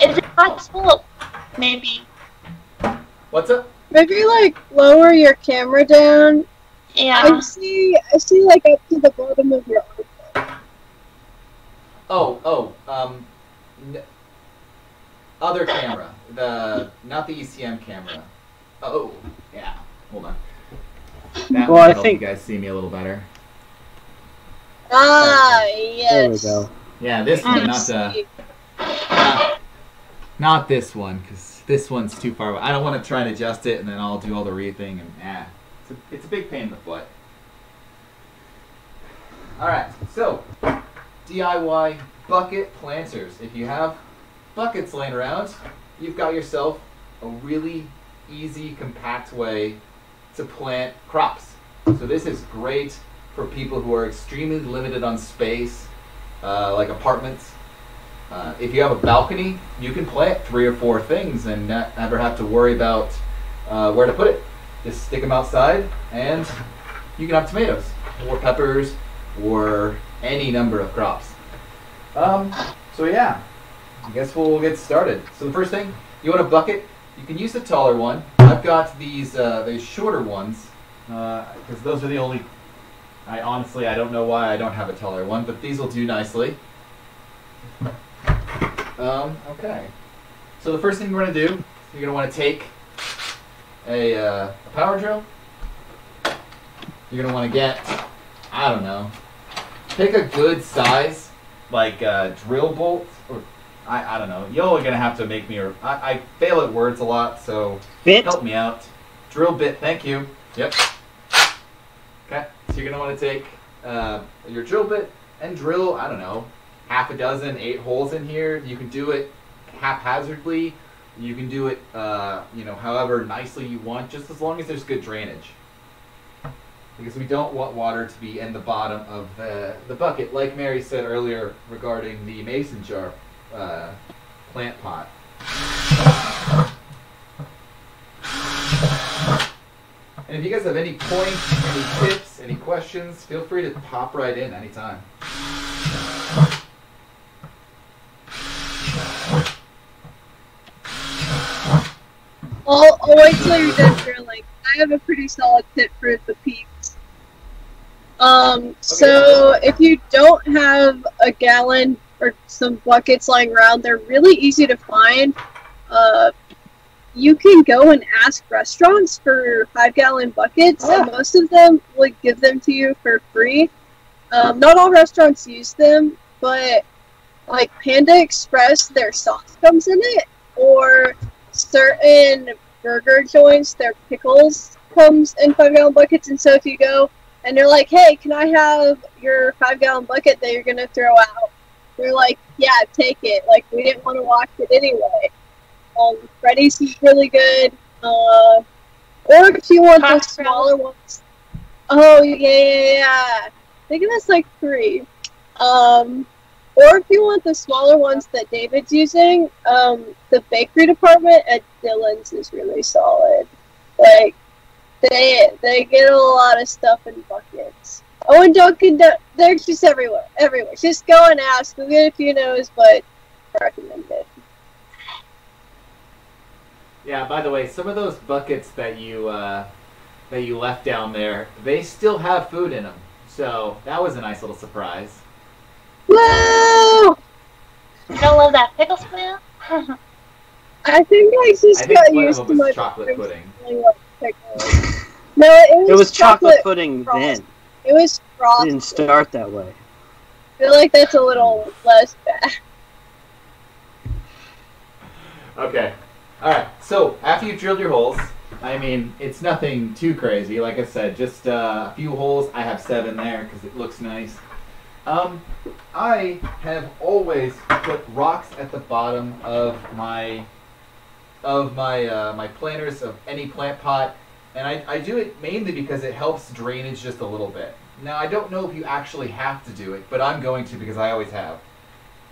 Is it possible? Maybe. What's up? Maybe like lower your camera down. Yeah. I see. I see like up to the bottom of your arm. Oh, oh, um, n- other camera. The not the ECM camera. Oh, yeah. Hold on. That Well, I help think- you guys see me a little better. Ah, There we go. Yeah, this one, not the, see. not, not this one, because this one's too far away. I don't want to try and adjust it, and then I'll do all the re thing, and ah, it's a, it's a big pain in the foot. All right, so DIY bucket planters. If you have buckets laying around, you've got yourself a really easy, compact way to plant crops. So this is great for people who are extremely limited on space, uh, like apartments. Uh, if you have a balcony, you can plant three or four things and not ever have to worry about uh, where to put it. Just stick them outside, and you can have tomatoes or peppers or any number of crops. Um, so yeah, I guess we'll get started. So the first thing, you want a bucket. You can use the taller one. I've got these uh, these shorter ones because those are the only. I honestly I don't know why I don't have a taller one, but these will do nicely. Um, okay. So the first thing we're gonna do, you're gonna want to take a, uh, a power drill, you're gonna want to get, I don't know, pick a good size, like uh, drill bolt, I, I don't know. Y'all are gonna have to make me, or I, I fail at words a lot, so Bit. help me out. Drill bit, thank you. Yep. Okay, so you're gonna want to take uh, your drill bit and drill, I don't know, half a dozen, eight holes in here. You can do it haphazardly. You can do it, uh, you know, however nicely you want, just as long as there's good drainage. Because we don't want water to be in the bottom of the, the bucket, like Mary said earlier regarding the mason jar uh, plant pot. And if you guys have any points, any tips, any questions, feel free to pop right in anytime. I'll, I'll wait till you're done drilling. I have a pretty solid tip for the peeps. Um, so if you don't have a gallon or some buckets lying around, they're really easy to find. Uh, you can go and ask restaurants for five gallon buckets, Ah. and most of them will give them to you for free. Um, not all restaurants use them, but like Panda Express, their sauce comes in it, or certain burger joints, their pickles comes in five gallon buckets. And so if you go and you're like, hey, can I have your five gallon bucket that you're going to throw out? They're like, yeah, take it. Like, we didn't want to wash it anyway. Um, Freddy's is really good. Uh, or if you want the Hot Springs. smaller ones. Oh, yeah, yeah, yeah. I think that's like three. Um, or if you want the smaller ones that David's using, um, the bakery department at Dillons is really solid. Like they they get a lot of stuff in buckets. Oh, and Dunkin' Don- they're just everywhere, everywhere. Just go and ask. We'll get a few no's, but I recommend it. Yeah. By the way, some of those buckets that you uh, that you left down there, they still have food in them. So that was a nice little surprise. Whoa! You don't love that pickle smell? I think I just I got one of used to my chocolate pudding. like. No, it was, It was chocolate chocolate. pudding frost. then. It was It didn't start that way. I feel like that's a little less bad. Okay. All right. So after you've drilled your holes, I mean, it's nothing too crazy. Like I said, just uh, a few holes. I have seven there because it looks nice. Um, I have always put rocks at the bottom of my of my uh, my planters of any plant pot, and I, I do it mainly because it helps drainage just a little bit. Now I don't know if you actually have to do it, but I'm going to because I always have.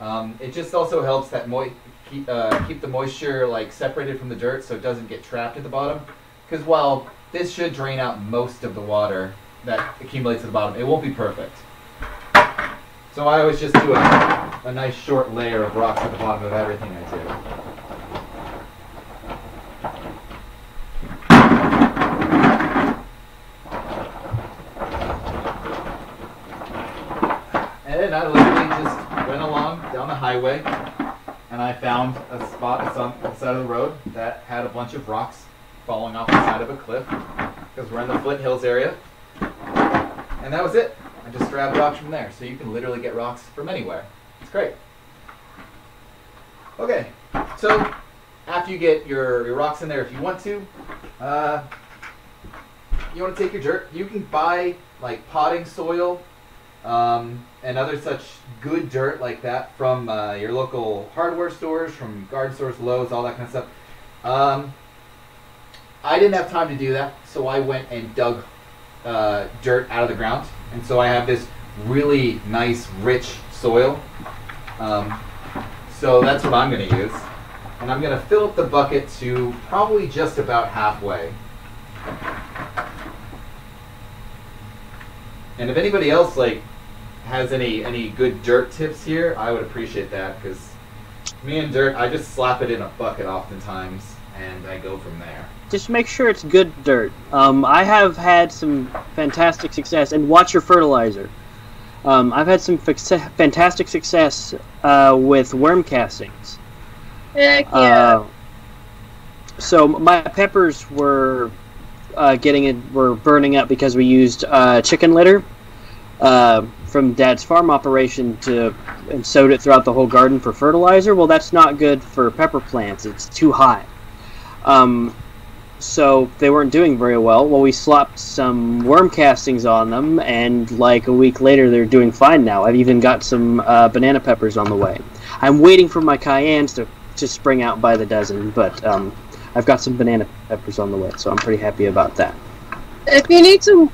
Um, it just also helps that moi- keep, uh, keep the moisture like separated from the dirt so it doesn't get trapped at the bottom. Because while this should drain out most of the water that accumulates at the bottom, it won't be perfect. So I always just do a, a nice short layer of rocks at the bottom of everything I do. I literally just went along down the highway and I found a spot on the side of the road that had a bunch of rocks falling off the side of a cliff because we're in the Flint Hills area. And that was it. I just grabbed rocks from there. So you can literally get rocks from anywhere. It's great. Okay, so after you get your, your rocks in there, if you want to, uh, you want to take your dirt. You can buy like potting soil um, and other such good dirt like that from uh, your local hardware stores, from garden stores, Lowe's, all that kind of stuff. Um, I didn't have time to do that, so I went and dug uh, dirt out of the ground, and so I have this really nice, rich soil. Um, so that's what I'm going to use, and I'm going to fill up the bucket to probably just about halfway. And if anybody else like has any any good dirt tips here, I would appreciate that because me and dirt, I just slap it in a bucket oftentimes, and I go from there. Just make sure it's good dirt. Um, I have had some fantastic success, and watch your fertilizer. Um, I've had some fic- fantastic success uh, with worm castings. Heck yeah. Uh, so my peppers were uh, getting it were burning up because we used uh, chicken litter uh, from Dad's farm operation to and sowed it throughout the whole garden for fertilizer. Well, that's not good for pepper plants. It's too hot. Um, so they weren't doing very well. Well, we slopped some worm castings on them, and like a week later, they're doing fine now. I've even got some uh, banana peppers on the way. I'm waiting for my cayennes to, to spring out by the dozen, but um, I've got some banana peppers on the way, so I'm pretty happy about that. If you need some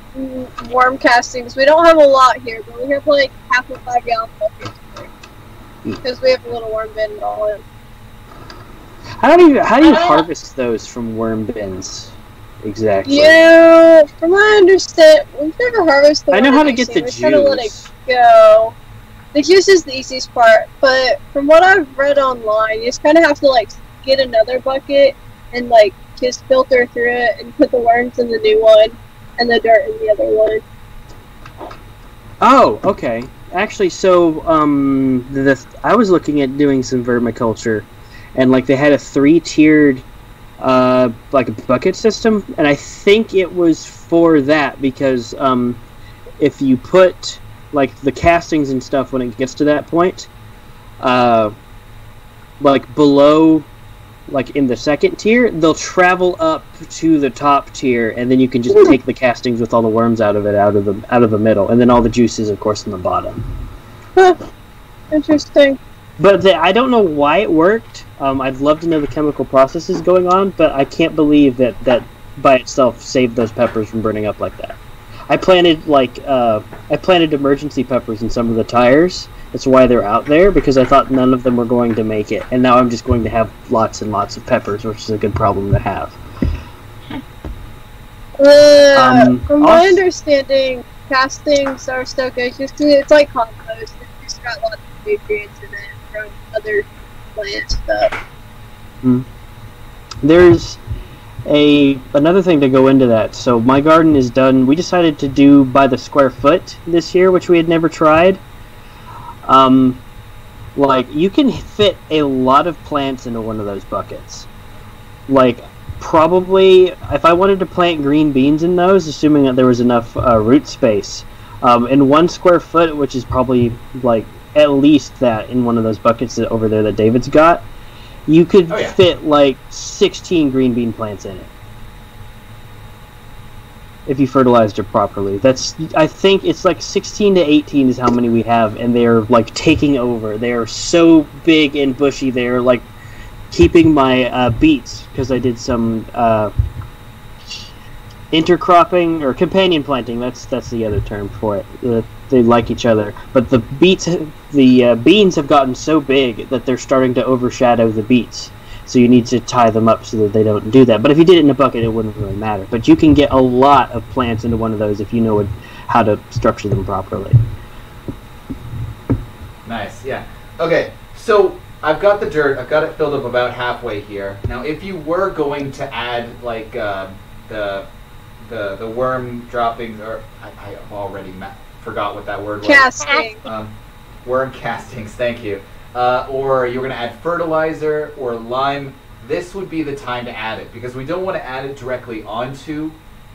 worm castings, we don't have a lot here, but we have like half a five gallon bucket. Because we have a little worm bin and all in. How do you how do you Uh, harvest those from worm bins exactly? Yeah, from what I understand, we've never harvested. I know how to get the. We kinda let it go. The juice is the easiest part, but from what I've read online, you just kind of have to like get another bucket and like just filter through it and put the worms in the new one and the dirt in the other one. Oh, okay. Actually, so um, the, I was looking at doing some vermiculture, and like they had a three-tiered, uh, like a bucket system, and I think it was for that because um, if you put like the castings and stuff when it gets to that point, uh, like below, like in the second tier, they'll travel up to the top tier, and then you can just take the castings with all the worms out of it, out of the out of the middle, and then all the juices, of course, in the bottom. Interesting. But the, I don't know why it worked. Um, I'd love to know the chemical processes going on, but I can't believe that that by itself saved those peppers from burning up like that. I planted like uh, I planted emergency peppers in some of the tires. That's why they're out there because I thought none of them were going to make it, and now I'm just going to have lots and lots of peppers, which is a good problem to have. Uh, Um, from my also- understanding, castings are good. Just it's like compost. It's just got lots of nutrients in it from other plant stuff. There's a another thing to go into that. So my garden is done. We decided to do by the square foot this year, which we had never tried. Um, like you can fit a lot of plants into one of those buckets. Like probably if I wanted to plant green beans in those, assuming that there was enough uh, root space, um, in one square foot, which is probably like at least that in one of those buckets that, over there that David's got, you could Oh, yeah. fit like 16 green bean plants in it if you fertilized it properly. That's I think it's like 16 to 18 is how many we have, and they're like taking over. They are so big and bushy. They're like keeping my uh, beets because I did some uh, intercropping or companion planting. That's that's the other term for it. Uh, they like each other, but the beets, the uh, beans have gotten so big that they're starting to overshadow the beets. So you need to tie them up so that they don't do that. But if you did it in a bucket, it wouldn't really matter. But you can get a lot of plants into one of those if you know what, how to structure them properly. Nice, yeah. Okay, so I've got the dirt. I've got it filled up about halfway here. Now, if you were going to add like uh, the the the worm droppings, or I, I already ma- forgot what that word was. Casting. Um, worm castings. Thank you. Uh, or you're going to add fertilizer or lime. This would be the time to add it because we don't want to add it directly onto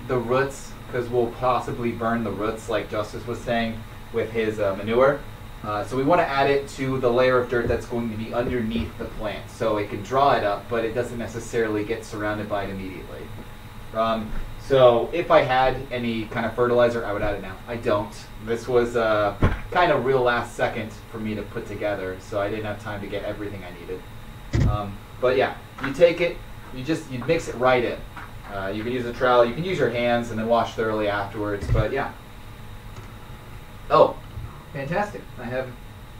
the roots because we'll possibly burn the roots, like Justice was saying with his uh, manure. Uh, so we want to add it to the layer of dirt that's going to be underneath the plant, so it can draw it up, but it doesn't necessarily get surrounded by it immediately. Um, so if I had any kind of fertilizer, I would add it now. I don't. This was uh, kind of real last second for me to put together, so I didn't have time to get everything I needed. Um, but yeah, you take it, you just you mix it right in. Uh, you can use a trowel, you can use your hands, and then wash thoroughly afterwards. But yeah. Oh, fantastic! I have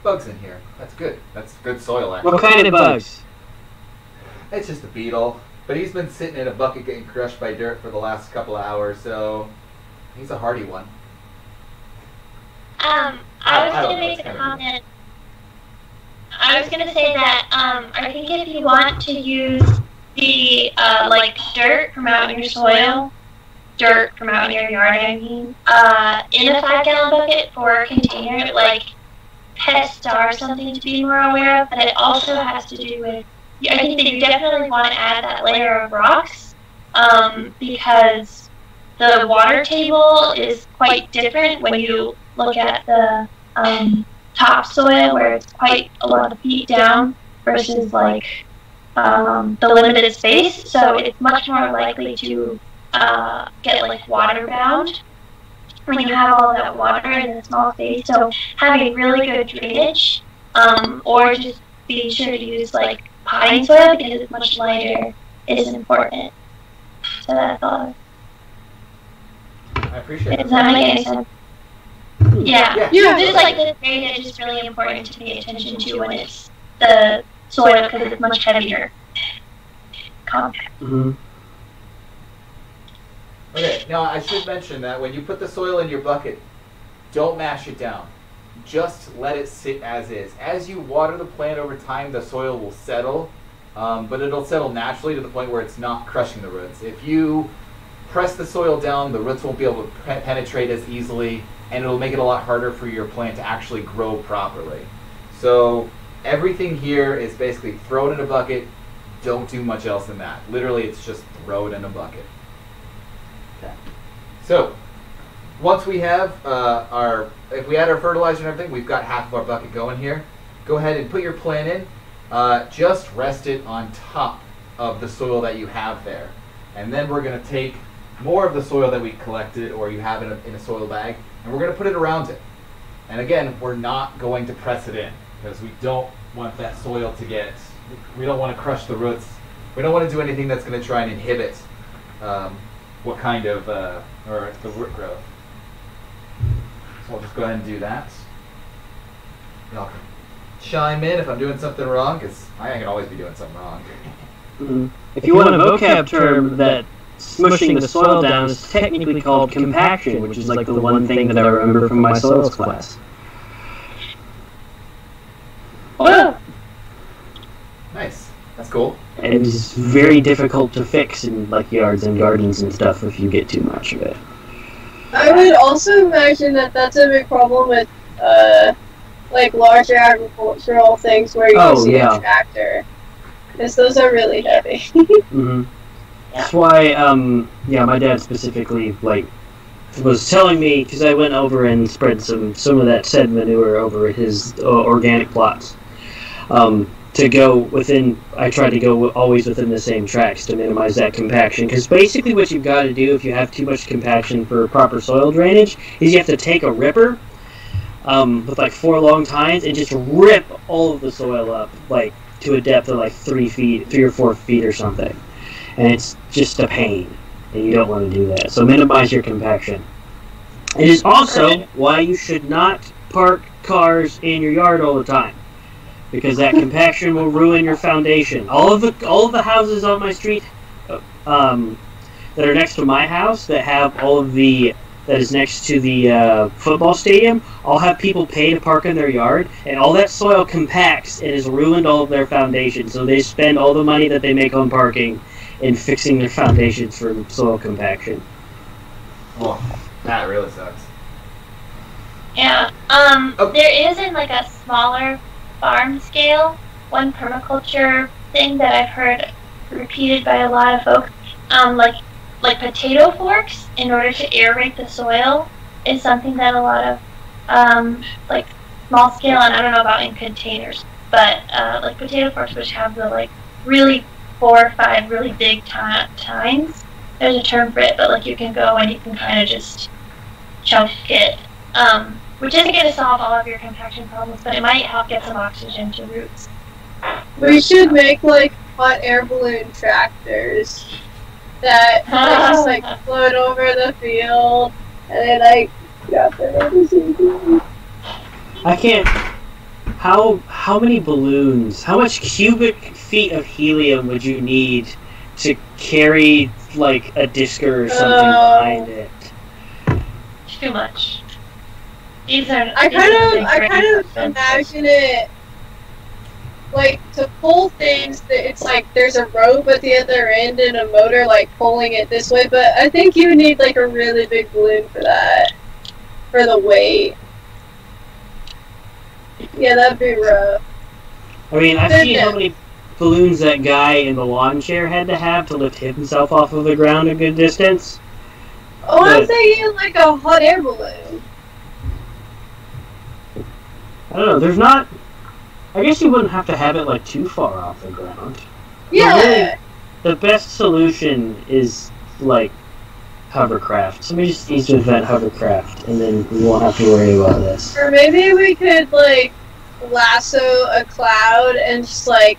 bugs in here. That's good. That's good soil, actually. What kind of bugs? It's just a beetle. But he's been sitting in a bucket getting crushed by dirt for the last couple of hours, so he's a hardy one. Um, I- I was gonna make a comment. I was gonna say that um, I think if you want to use the uh, like dirt from out in your soil, dirt from out in your yard, I mean, uh, in a five gallon bucket for a container, like pests are something to be more aware of, but it also has to do with. I think you definitely want to add that layer of rocks um, because the water table is quite different when you look at the um, topsoil, where it's quite a lot of feet down, versus like um, the limited space. So it's much more likely to uh, get like water bound when you have all that water in a small space. So having really good drainage, um, or just being sure to use like pine soil because it's much lighter is important. So that's all. I appreciate Does it. that make any sense? Yeah. Yeah. Yeah. Just like the drainage is really important to pay attention to when it's the soil because it's much heavier. Compact. hmm Okay, now I should mention that when you put the soil in your bucket, don't mash it down. Just let it sit as is. As you water the plant over time, the soil will settle, um, but it'll settle naturally to the point where it's not crushing the roots. If you press the soil down, the roots won't be able to pe- penetrate as easily, and it'll make it a lot harder for your plant to actually grow properly. So everything here is basically throw it in a bucket. Don't do much else than that. Literally, it's just throw it in a bucket. Okay. So once we have uh, our, if we add our fertilizer and everything, we've got half of our bucket going here. Go ahead and put your plant in. Uh, just rest it on top of the soil that you have there, and then we're going to take more of the soil that we collected or you have in a, in a soil bag, and we're going to put it around it. And again, we're not going to press it in because we don't want that soil to get, we don't want to crush the roots. We don't want to do anything that's going to try and inhibit um, what kind of, uh, or the root growth. So I'll just go ahead and do that. Y'all can chime in if I'm doing something wrong because I can always be doing something wrong. hmm If you want a vocab term that smushing the soil down is technically called compaction, which is like the one thing that I remember from my soils class. Well, Nice. That's cool. And it's very difficult to fix in like yards and gardens and stuff if you get too much of it. I would also imagine that that's a big problem with, uh, like larger agricultural things where you Oh, see yeah. a tractor, because those are really heavy. hmm That's why, um, yeah, my dad specifically like was telling me because I went over and spread some some of that said manure over his uh, organic plots. Um, to go within, I try to go always within the same tracks to minimize that compaction. Because basically, what you've got to do if you have too much compaction for proper soil drainage is you have to take a ripper um, with like four long tines and just rip all of the soil up, like to a depth of like three feet, three or four feet or something and it's just a pain, and you don't want to do that. So minimize your compaction. It is also why you should not park cars in your yard all the time, because that compaction will ruin your foundation. All of the all of the houses on my street, uh, um, that are next to my house that have all of the that is next to the uh, football stadium, all have people pay to park in their yard, and all that soil compacts and has ruined all of their foundation. So they spend all the money that they make on parking in fixing their foundations for soil compaction. Well, that really sucks. yeah. Um, Oh. there is in like a smaller farm scale one permaculture thing that I've heard repeated by a lot of folks. Um, like like potato forks in order to aerate the soil is something that a lot of um, like small scale and I don't know about in containers, but uh, like potato forks which have the like really four or five really big ti- tines. There's a term for it, but like you can go and you can kind of just chunk it, um, which isn't going to solve all of your compaction problems, but it might help get some oxygen to roots. we should make like hot air balloon tractors that like, just like float over the field and then like got the I can't. How how many balloons? How much cubic feet of helium would you need to carry like a disker or something Oh. behind it? Too much. These are. I these are kind of, I kind of imagine it like to pull things. That it's like there's a rope at the other end and a motor like pulling it this way. But I think you need like a really big balloon for that, for the weight. Yeah, that'd be rough. I mean, I've They're seen how many balloons that guy in the lawn chair had to have to lift himself off of the ground a good distance. Oh, I'm But- thinking like a hot air balloon. I don't know. There's not. I guess you wouldn't have to have it like too far off the ground. Yeah. The best solution is like hovercraft. Somebody just needs to invent hovercraft, and then we won't have to worry about this. Or maybe we could like lasso a cloud and just like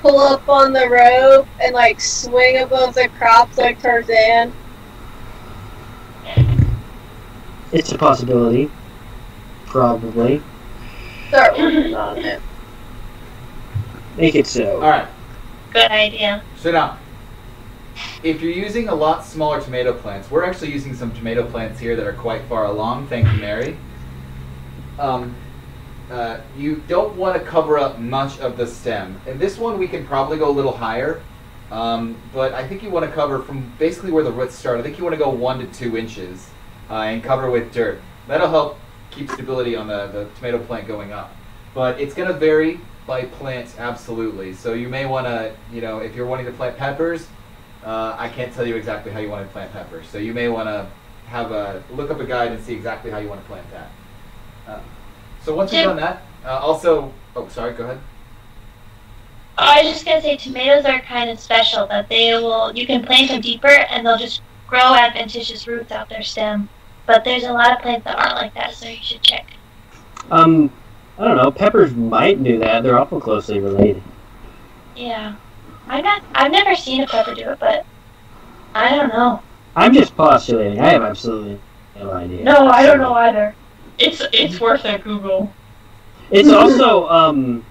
pull up on the rope and like swing above the crops like Tarzan. It's a possibility. Probably. Start working on it. Make it so. All right. Good idea. So now, if you're using a lot smaller tomato plants, we're actually using some tomato plants here that are quite far along. Thank you, Mary. Um, uh, you don't want to cover up much of the stem. And this one, we can probably go a little higher. Um, but I think you want to cover from basically where the roots start. I think you want to go one to two inches uh, and cover with dirt. That'll help keep stability on the, the tomato plant going up. But it's going to vary by plant absolutely. So you may want to, you know, if you're wanting to plant peppers, uh, I can't tell you exactly how you want to plant peppers. So you may want to have a look up a guide and see exactly how you want to plant that. Uh, so once you've done that, uh, also, oh sorry, go ahead. Oh, I was just gonna say tomatoes are kind of special that they will you can plant them deeper and they'll just grow adventitious roots out their stem. But there's a lot of plants that aren't like that, so you should check. Um, I don't know. Peppers might do that. They're awful closely related. Yeah, I'm not. I've never seen a pepper do it, but I don't know. I'm just postulating. I have absolutely no idea. No, I don't know either. It's it's worth a Google. It's also um,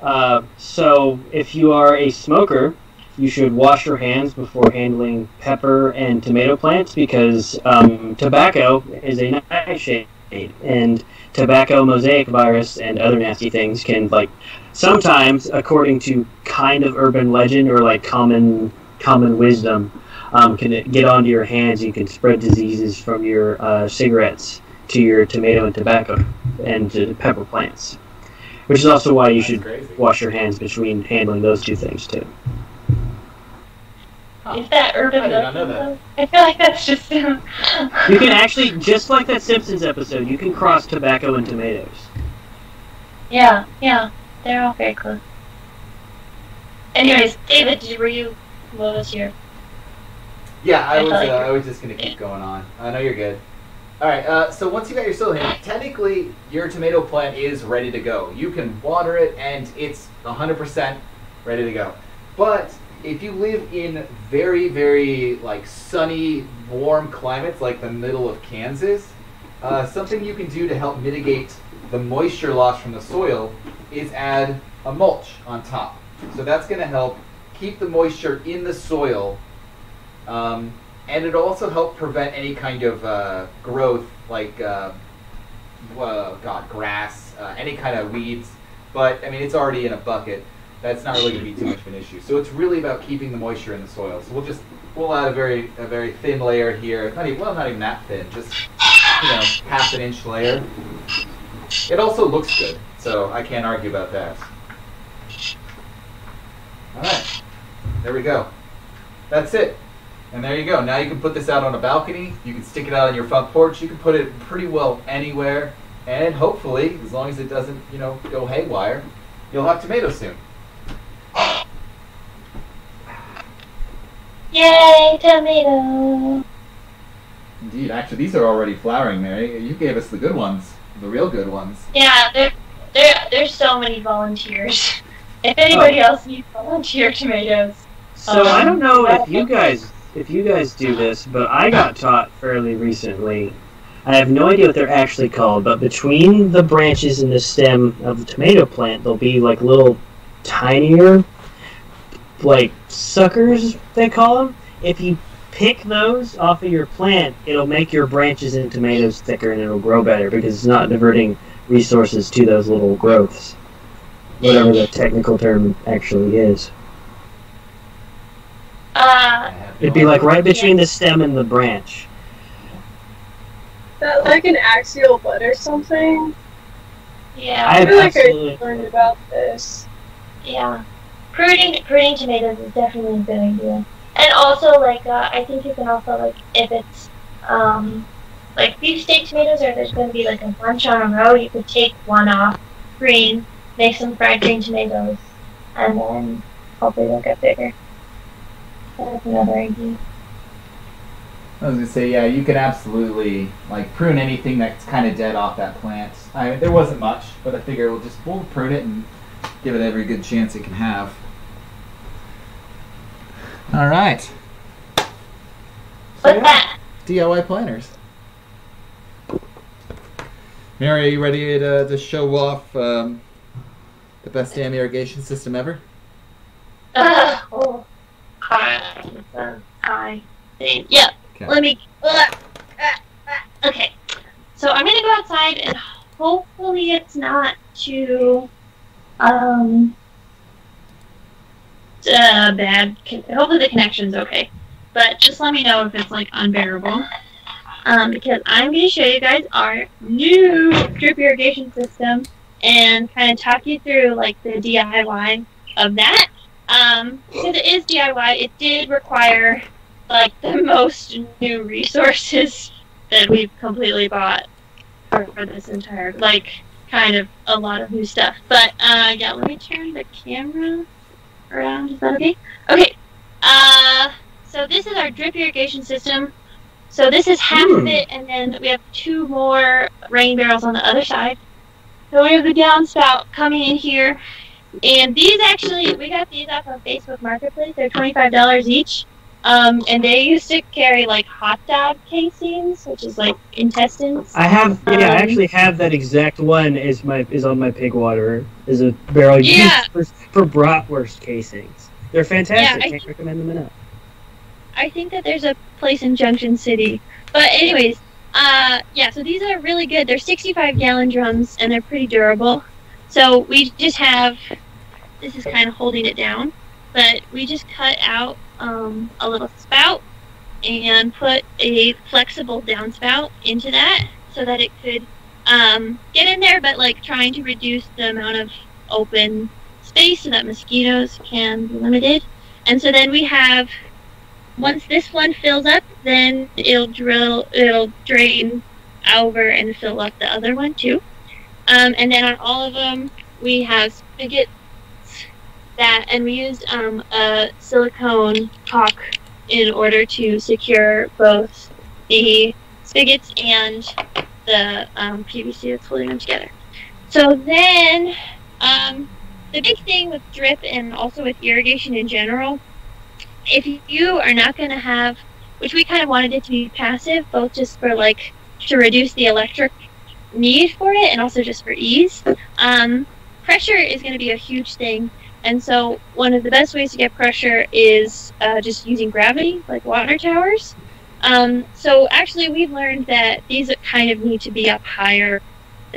uh, so if you are a smoker, you should wash your hands before handling pepper and tomato plants because um, tobacco is a nightshade, and tobacco mosaic virus and other nasty things can like sometimes, according to kind of urban legend or like common common wisdom, um, can it get onto your hands. You can spread diseases from your uh, cigarettes to your tomato and tobacco and to the pepper plants, which is also why you That's should crazy. wash your hands between handling those two things too. Huh. Is that urban I did not know legend, that. I feel like that's just. You can actually, just like that Simpsons episode, you can cross tobacco and tomatoes. Yeah, yeah, they're all very close. Anyways, David, did- were you? What was your? Yeah, I I was. Uh, thought I was just gonna keep going on. I know you're good. All right. Uh, so once you got your soil in, technically your tomato plant is ready to go. You can water it, and it's 100% ready to go. But if you live in very, very like sunny, warm climates, like the middle of Kansas, uh, something you can do to help mitigate the moisture loss from the soil is add a mulch on top. So that's going to help keep the moisture in the soil um, and it also help prevent any kind of uh, growth, like uh, uh, God, grass, uh, any kind of weeds. But I mean, it's already in a bucket. That's not really going to be too much of an issue. So it's really about keeping the moisture in the soil. So we'll just we'll add a very a very thin layer here. Not even well, not even that thin. Just you know, half an inch layer. It also looks good, so I can't argue about that. All right, there we go. That's it. And there you go. Now you can put this out on a balcony. You can stick it out on your front porch. You can put it pretty well anywhere. And hopefully, as long as it doesn't, you know, go haywire, you'll have tomatoes soon. Yay, tomato! Indeed. Actually, these are already flowering, Mary. You gave us the good ones, the real good ones. Yeah, there, there, there's so many volunteers. If anybody else needs volunteer tomatoes, So Um, I don't know if you guys if you guys do this, but I got taught fairly recently. I have no idea what they're actually called, but between the branches and the stem of the tomato plant, there'll be like little tinier, like suckers they call them. If you pick those off of your plant, it'll make your branches and tomatoes thicker and it'll grow better because it's not diverting resources to those little growths. Whatever the technical term actually is. I uh, It'd be like right between the stem and the branch. that like an axial butt or something? yeah, I have feel like I- absolutely Learned about this. Yeah. Pruning, pruning tomatoes is definitely a good idea. And also, like, uh, I think you can also, like, if it's, um, like beefsteak tomatoes, or there's going to be, like, a bunch on a row, you could take one off, green, make some fried green tomatoes, and then hopefully they'll get bigger. That's another idea. I was gonna say, yeah, you can absolutely like prune anything that's kind of dead off that plant. I there wasn't much, but I figure we'll just we'll prune it and give it every good chance it can have. All right. So, What's that? DIY planners. Mary, are you ready to, to show off um, the best dam irrigation system ever? Uh, oh, hi. Uh, hi. Yeah. Okay. Let me. Uh, uh, uh, okay. So I'm gonna go outside and hopefully it's not too um uh, bad. Hopefully the connection's okay. But just let me know if it's like unbearable. Um, because I'm gonna show you guys our new drip irrigation system and kind of talk you through like the DIY of that. Um, because it is DIY, it did require like the most new resources that we've completely bought for, for this entire like kind of a lot of new stuff. But uh, yeah, let me turn the camera around. Is that okay? Okay. Uh, so this is our drip irrigation system. So this is half of it, and then we have two more rain barrels on the other side. So we have the downspout coming in here, and these actually we got these off of Facebook Marketplace. They're twenty five dollars each. Um, and they used to carry like hot dog casings, which is like intestines. I have, yeah, I Um, actually have that exact one. Is my is on my pig water. Is a barrel Yeah. used for, for bratwurst casings. They're fantastic. Yeah, I Can't recommend them enough. I think that there's a place in Junction City. But anyways, uh, yeah, so these are really good. They're 65 gallon drums and they're pretty durable. So we just have, this is kind of holding it down, but we just cut out um, a little spout and put a flexible downspout into that so that it could um, get in there, but like trying to reduce the amount of open space so that mosquitoes can be limited. And so then we have once this one fills up, then it'll drill, it'll drain over and fill up the other one too. Um, and then on all of them, we have spigots that, and we used um, a silicone caulk in order to secure both the spigots and the um, PVC that's holding them together. So then, um, the big thing with drip and also with irrigation in general if you are not going to have, which we kind of wanted it to be passive, both just for like to reduce the electric need for it and also just for ease, um, pressure is going to be a huge thing. And so, one of the best ways to get pressure is uh, just using gravity, like water towers. Um, so, actually, we've learned that these kind of need to be up higher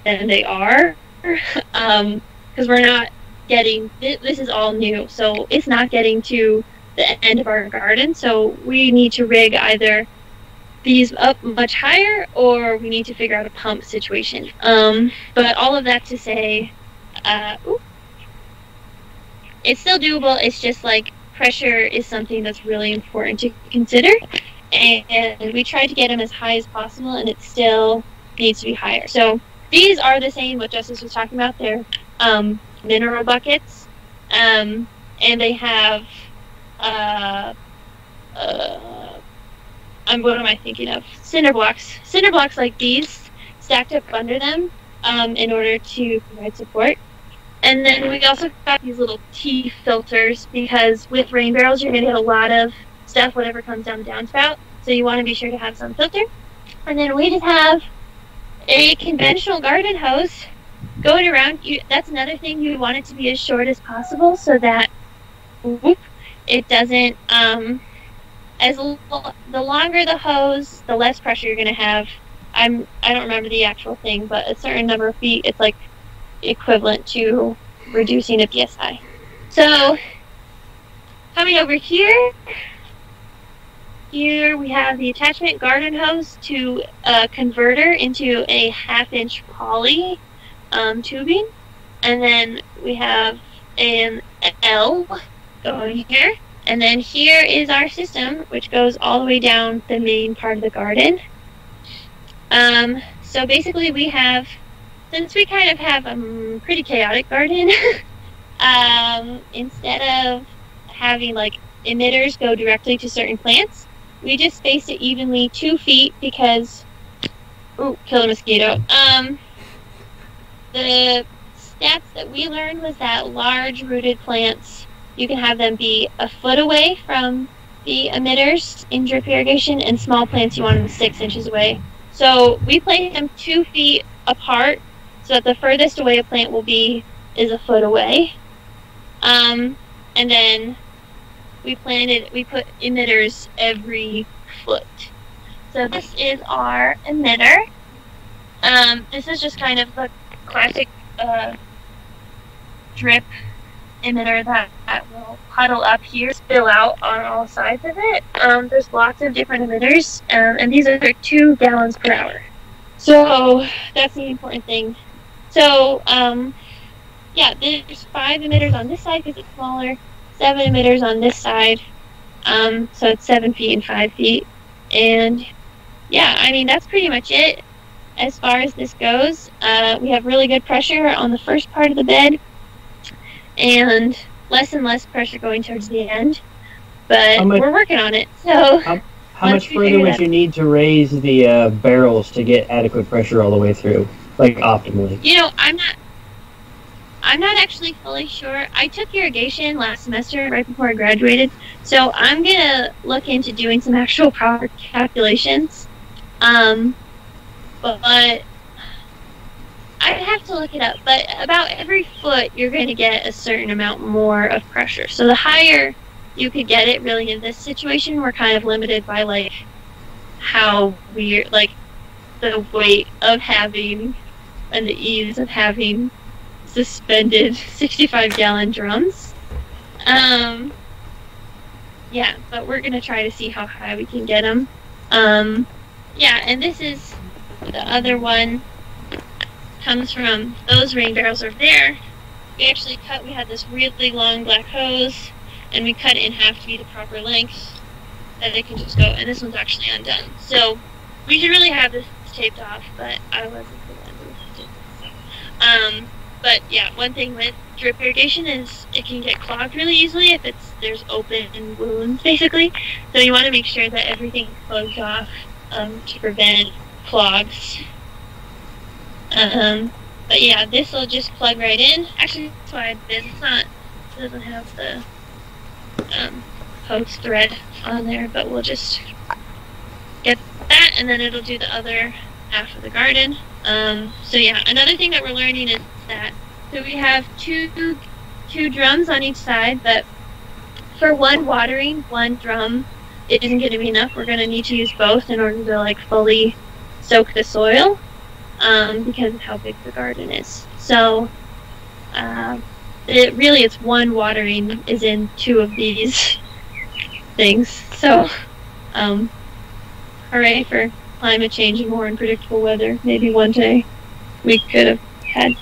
than they are because um, we're not getting this is all new, so it's not getting to the end of our garden. So we need to rig either these up much higher or we need to figure out a pump situation. Um, but all of that to say, uh, ooh, it's still doable. It's just like pressure is something that's really important to consider. And, we tried to get them as high as possible, and it still needs to be higher. So these are the same what Justice was talking about. They're um, mineral buckets, um, and they have uh, uh, um, what am I thinking of? Cinder blocks. Cinder blocks like these stacked up under them um, in order to provide support. And then we also got these little T filters because with rain barrels you're going to get a lot of stuff whatever comes down the downspout. So you want to be sure to have some filter. And then we just have a conventional garden hose going around. You, that's another thing. You want it to be as short as possible so that whoop, it doesn't um as the longer the hose the less pressure you're going to have i'm i don't remember the actual thing but a certain number of feet it's like equivalent to reducing a psi so coming over here here we have the attachment garden hose to a converter into a half inch poly um, tubing and then we have an L going here. and then here is our system, which goes all the way down the main part of the garden. Um, so basically, we have, since we kind of have a pretty chaotic garden, um, instead of having like emitters go directly to certain plants, we just spaced it evenly two feet because, ooh, kill a mosquito. Um, the stats that we learned was that large rooted plants, you can have them be a foot away from the emitters in drip irrigation, and small plants you want them six inches away. So we placed them two feet apart, so that the furthest away a plant will be is a foot away. Um, and then we planted, we put emitters every foot. So this is our emitter. Um, this is just kind of the classic uh, drip emitter that, that will puddle up here, spill out on all sides of it. Um, there's lots of different emitters, um, and these are two gallons per hour. So that's the important thing. So um, yeah, there's five emitters on this side because it's smaller, seven emitters on this side. Um, so it's seven feet and five feet. And yeah, I mean, that's pretty much it as far as this goes. Uh, we have really good pressure on the first part of the bed and less and less pressure going towards the end. But much- we're working on it. So How Once much further would you need to raise the uh, barrels to get adequate pressure all the way through, like optimally? You know, I'm not. I'm not actually fully sure. I took irrigation last semester, right before I graduated, so I'm gonna look into doing some actual proper calculations. Um, but, but I'd have to look it up. But about every foot, you're going to get a certain amount more of pressure. So the higher you could get it, really, in this situation, we're kind of limited by like how we're like the weight of having and the ease of having suspended 65 gallon drums. Um, yeah, but we're gonna try to see how high we can get them. Um, yeah, and this is the other one comes from those rain barrels over there. We actually cut. We had this really long black hose, and we cut it in half to be the proper length that it can just go. And this one's actually undone. So we should really have this taped off, but I wasn't the one who did it. So. Um, but yeah, one thing with drip irrigation is it can get clogged really easily if it's there's open wounds basically. So you want to make sure that everything's closed off um, to prevent clogs. Um, but yeah, this will just plug right in. Actually, that's why. It's not. It doesn't have the um, hose thread on there, but we'll just get that, and then it'll do the other half of the garden. Um, so yeah, another thing that we're learning is that so we have two two drums on each side, but for one watering, one drum it isn't going to be enough. We're going to need to use both in order to like fully soak the soil um, because of how big the garden is. So uh, it really it's one watering is in two of these things. So um, hooray for climate change and more unpredictable weather. Maybe one day we could have had.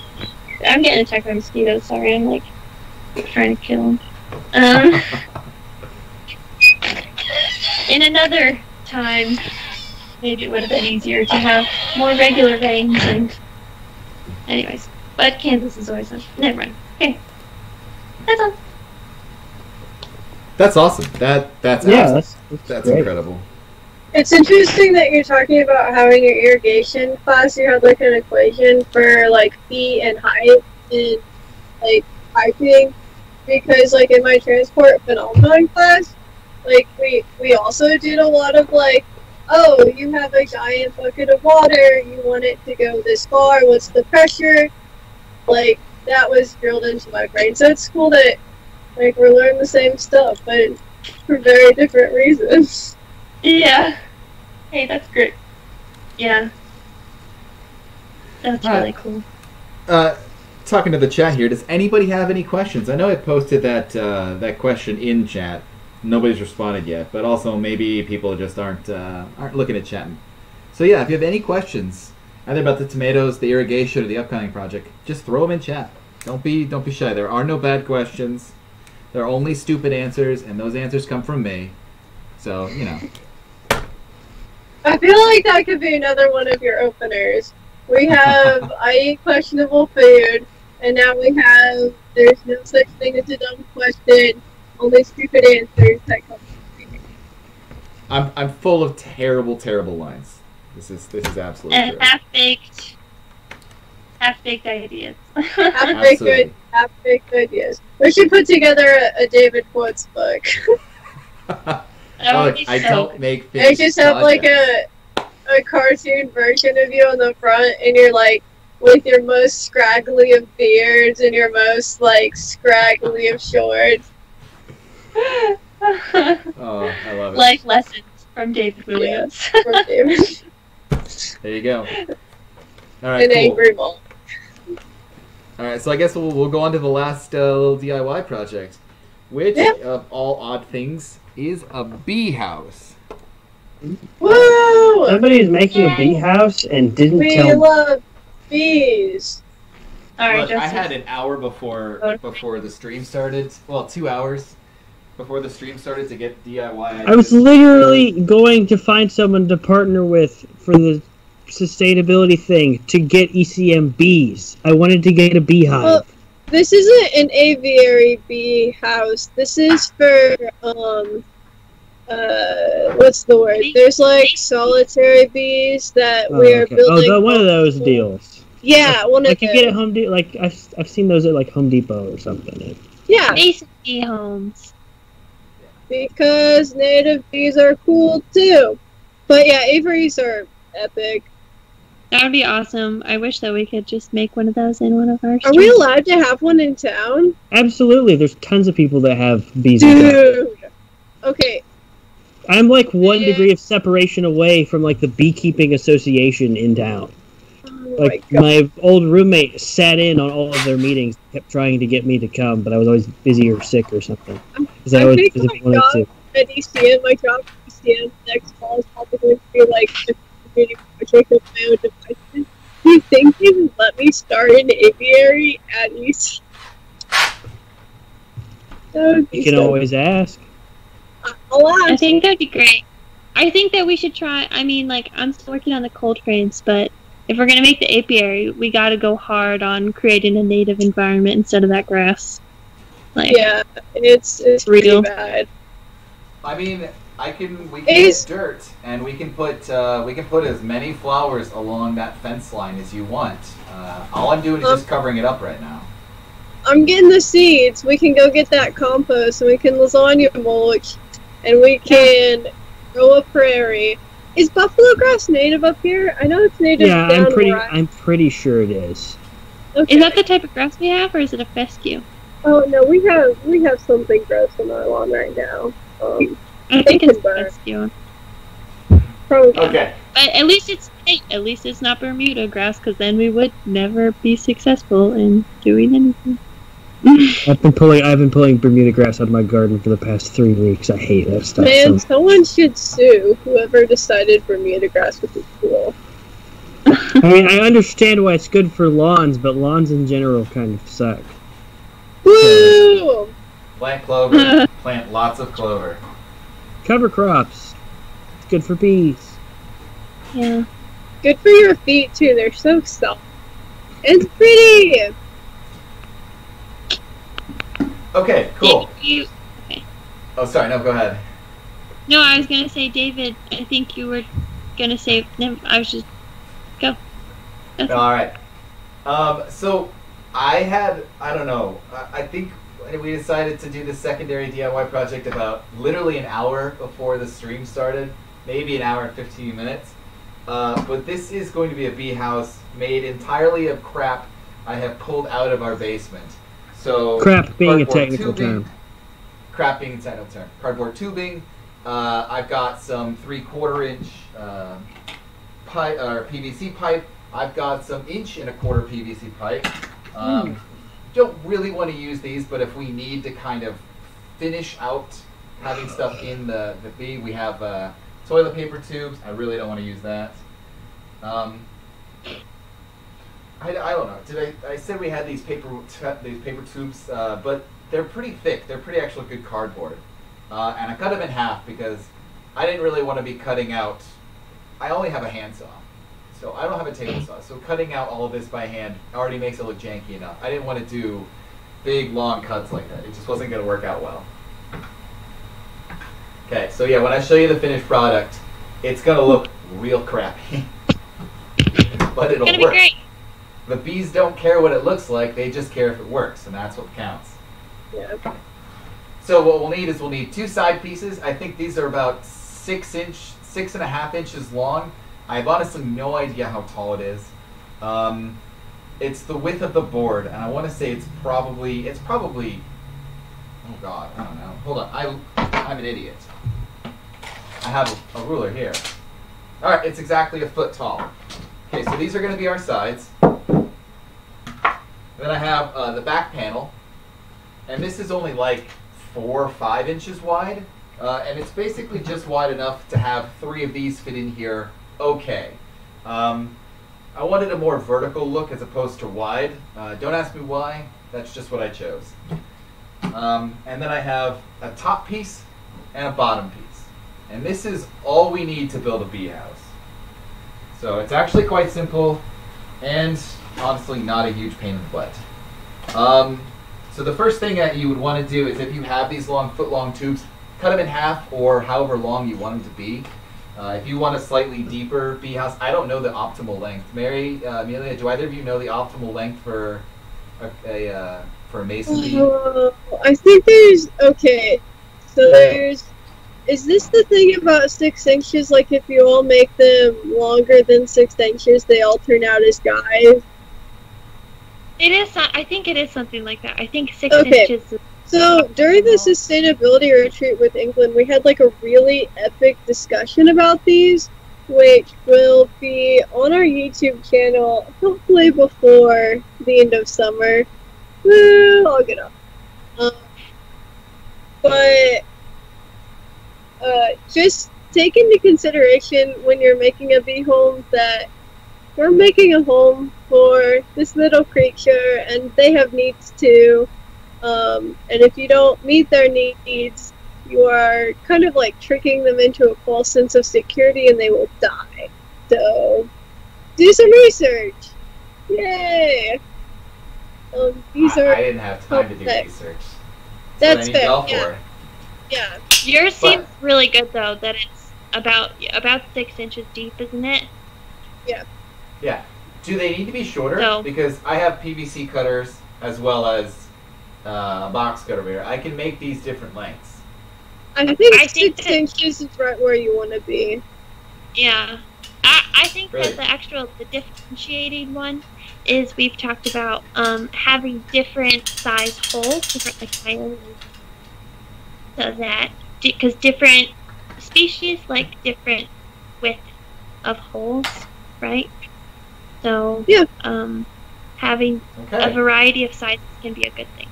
I'm getting attacked by mosquitoes. Sorry, I'm like trying to kill them. Um, in another time, maybe it would have been easier to have more regular rains and. Anyways, but Kansas is always on. Never mind. Okay, that's all. That's awesome. That that's Yeah, awesome. that's, that's, that's great. incredible. It's interesting that you're talking about having your irrigation class. You had like an equation for like feet and height in like piping, because like in my transport phenomenon class, like we we also did a lot of like, oh, you have a giant bucket of water. You want it to go this far. What's the pressure? Like that was drilled into my brain. So it's cool that like we're learning the same stuff, but for very different reasons. Yeah. Hey, that's great. Yeah. That's Alright. really cool. Uh, talking to the chat here, does anybody have any questions? I know I posted that uh, that question in chat. Nobody's responded yet, but also maybe people just aren't uh, aren't looking at chatting. So yeah, if you have any questions, either about the tomatoes, the irrigation, or the upcoming project, just throw them in chat. Don't be don't be shy. There are no bad questions. There are only stupid answers, and those answers come from me. So you know. I feel like that could be another one of your openers. We have I eat questionable food, and now we have there's no such thing as a dumb question, only stupid answers that come. I'm I'm full of terrible, terrible lines. This is this is absolutely And true. half baked, half baked ideas. Half baked good, half baked ideas. We should put together a, a David Quotes book. That would be I so don't good. make I things. just have like a a cartoon version of you on the front, and you're like with your most scraggly of beards and your most like scraggly of shorts. Oh, I love it. like lessons from David Williams. from David. there you go. All right, An cool. angry mom. All right, so I guess we'll, we'll go on to the last uh, little DIY project, which Yeah. of all odd things is a bee house. Woo! Somebody's making a bee house and didn't We tell. love bees. All right, Look, I had an hour before Okay. before the stream started. Well, two hours before the stream started to get DIY. I was literally going to find someone to partner with for the sustainability thing to get ECM bees. I wanted to get a beehive. Well, This isn't an apiary bee house. This is for um uh what's the word? There's like solitary bees that Oh, we're okay. building. oh, the, one of those deals. Yeah, one of Like you get at those. Home Depot. Like I've I've seen those at like Home Depot or something. Yeah, Mason Bee Homes. because native bees are cool too. But yeah, apiaries are epic. That would be awesome. I wish that we could just make one of those in one of our. Are we allowed to have one in town? Absolutely, there's tons of people that have bees. Dude. Okay, I'm like one Yeah. degree of separation away from like the beekeeping association in town. oh Like my god. my old roommate sat in on all of their meetings, kept trying to get me to come, but I was always busy or sick or something. Because I, I always think my wanted to. at ECM, my job at ECM next fall is probably going to be like a community project of my own devices. Do you think they would let me start an apiary at ECM? That would be You can so- always ask. Uh, I'll I think that'd be great. I think that we should try. I mean, like I'm still working on the cold frames, but if we're gonna make the apiary, we got to go hard on creating a native environment instead of that grass. Like, Yeah, it's it's Real. bad. I mean, I can we can Is- get dirt and we can put uh, we can put as many flowers along that fence line as you want. Uh, all I'm doing is Um, just covering it up right now. I'm getting the seeds. We can go get that compost, and we can lasagna mulch, and we can grow a prairie. Is buffalo grass native up here? I know it's native. Yeah, down I'm pretty. where I- I'm pretty sure it is. Okay. is that the type of grass we have, or is it a fescue? Oh no, we have we have something gross on our lawn right now. Um, I think it's can burn. fescue. probably. Okay. But at least it's hey, at least it's not Bermuda grass, because then we would never be successful in doing anything. I've been pulling. I've been pulling Bermuda grass out of my garden for the past three weeks. I hate that stuff. Man, so- someone should sue whoever decided Bermuda grass would be cool. I mean, I understand why it's good for lawns, but lawns in general kind of suck. Woo! Plant clover. Plant lots of clover. Cover crops. It's good for bees. yeah. Good for your feet too. They're so soft. It's pretty. Okay, cool. You, Oh, sorry. No, go ahead. no, I was gonna say, David. I think you were gonna say. No, I was just go. That's All right. Um, so I had I don't know. I, I think we decided to do the secondary DIY project about literally an hour before the stream started, maybe an hour and fifteen minutes. Uh, but this is going to be a bee house made entirely of crap I have pulled out of our basement. So Crap being a technical tubing- term. Crap being a technical term. Cardboard tubing. Uh, I've got some three-quarter inch uh, pipe or PVC pipe. I've got some inch and a quarter PVC pipe. Um, Don't really want to use these, but if we need to kind of finish out having stuff in the the bee, we have uh, toilet paper tubes. I really don't want to use that. Um, I, I don't know. Did I? I said we had these paper these paper tubes, uh, but they're pretty thick. They're pretty actual good cardboard. Uh, and I cut them in half because I didn't really want to be cutting out. I only have a handsaw, so I don't have a table saw. So cutting out all of this by hand already makes it look janky enough. I didn't want to do big long cuts like that. It just wasn't going to work out well. Okay, so yeah, when I show you the finished product, it's going to look real crappy, but it'll It's gonna be work. great. The bees don't care what it looks like; they just care if it works, and that's what counts. Yeah. okay. So what we'll need is we'll need two side pieces. I think these are about six inch, six and a half inches long. I have honestly no idea how tall it is. Um, it's the width of the board, and I want to say it's probably it's probably. Oh God, I don't know. Hold on, I I'm an idiot. I have a, a ruler here. All right, it's exactly a foot tall. Okay, so these are going to be our sides. Then I have uh, the back panel, and this is only like four or five inches wide, uh, and it's basically just wide enough to have three of these fit in here. Okay. Um, I wanted a more vertical look as opposed to wide. Uh, don't ask me why. That's just what I chose. Um, and then I have a top piece and a bottom piece, and this is all we need to build a bee house. So it's actually quite simple, and honestly not a huge pain in the butt. Um, so the first thing that you would want to do is if you have these long foot long tubes, cut them in half or however long you want them to be. Uh, if you want a slightly deeper bee house, I don't know the optimal length. Mary, uh, Amelia, do either of you know the optimal length for a, a uh, for a mason bee? Uh, I think there's okay. So there's. Is this the thing about six inches? Like, if you all make them longer than six inches, they all turn out as guys? It is. so- I think it is something like that. I think six Okay. inches. So during the sustainability retreat with England, we had like a really epic discussion about these, which will be on our YouTube channel hopefully before the end of summer. Woo, I'll get up. Um, but uh, just take into consideration when you're making a bee home that we're making a home for this little creature, and they have needs too. Um, and if you don't meet their needs, you are kind of like tricking them into a false sense of security and they will die. So, do some research! Yay! Um, these I, are, I didn't have time to do research. That's what fair, yeah. for. yeah. yours But- seems really good though. That it's about about six inches deep, isn't it? Yeah. Yeah. Do they need to be shorter? No. Because I have PVC cutters as well as uh, a box cutter here. I can make these different lengths. I think I think six that- inches is right where you want to be. Yeah. I, I think Really? that the actual the differentiating one is we've talked about um, having different size holes, different like diameters, so that because different species like different width of holes, right? So Yeah. um, having a variety of sizes can be a good thing.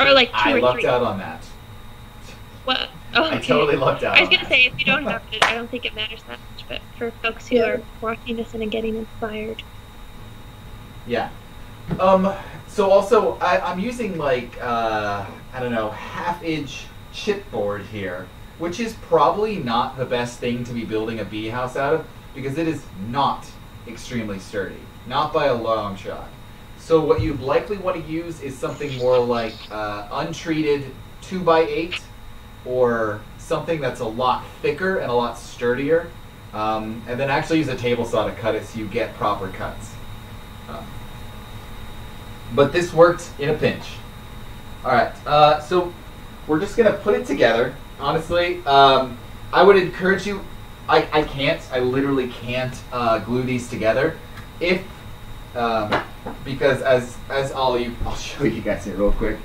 Or like two I or lucked three. out on that. What? Oh, I totally lucked out I was on gonna that. say if you don't have it, I don't think it matters that much. But for folks who Yeah. are watching this and getting inspired, Yeah. Um. So also, I, I'm using like uh, I don't know, half inch chipboard here, which is probably not the best thing to be building a bee house out of because it is not extremely sturdy, not by a long shot. So what you'd likely want to use is something more like uh, untreated two by eight, or something that's a lot thicker and a lot sturdier, um, and then actually use a table saw to cut it so you get proper cuts. Um, but this worked in a pinch. All right, uh, so we're just gonna put it together. Honestly, um, I would encourage you. I, I can't. I literally can't uh, glue these together. If um, because as as all you, I'll show you guys it real quick.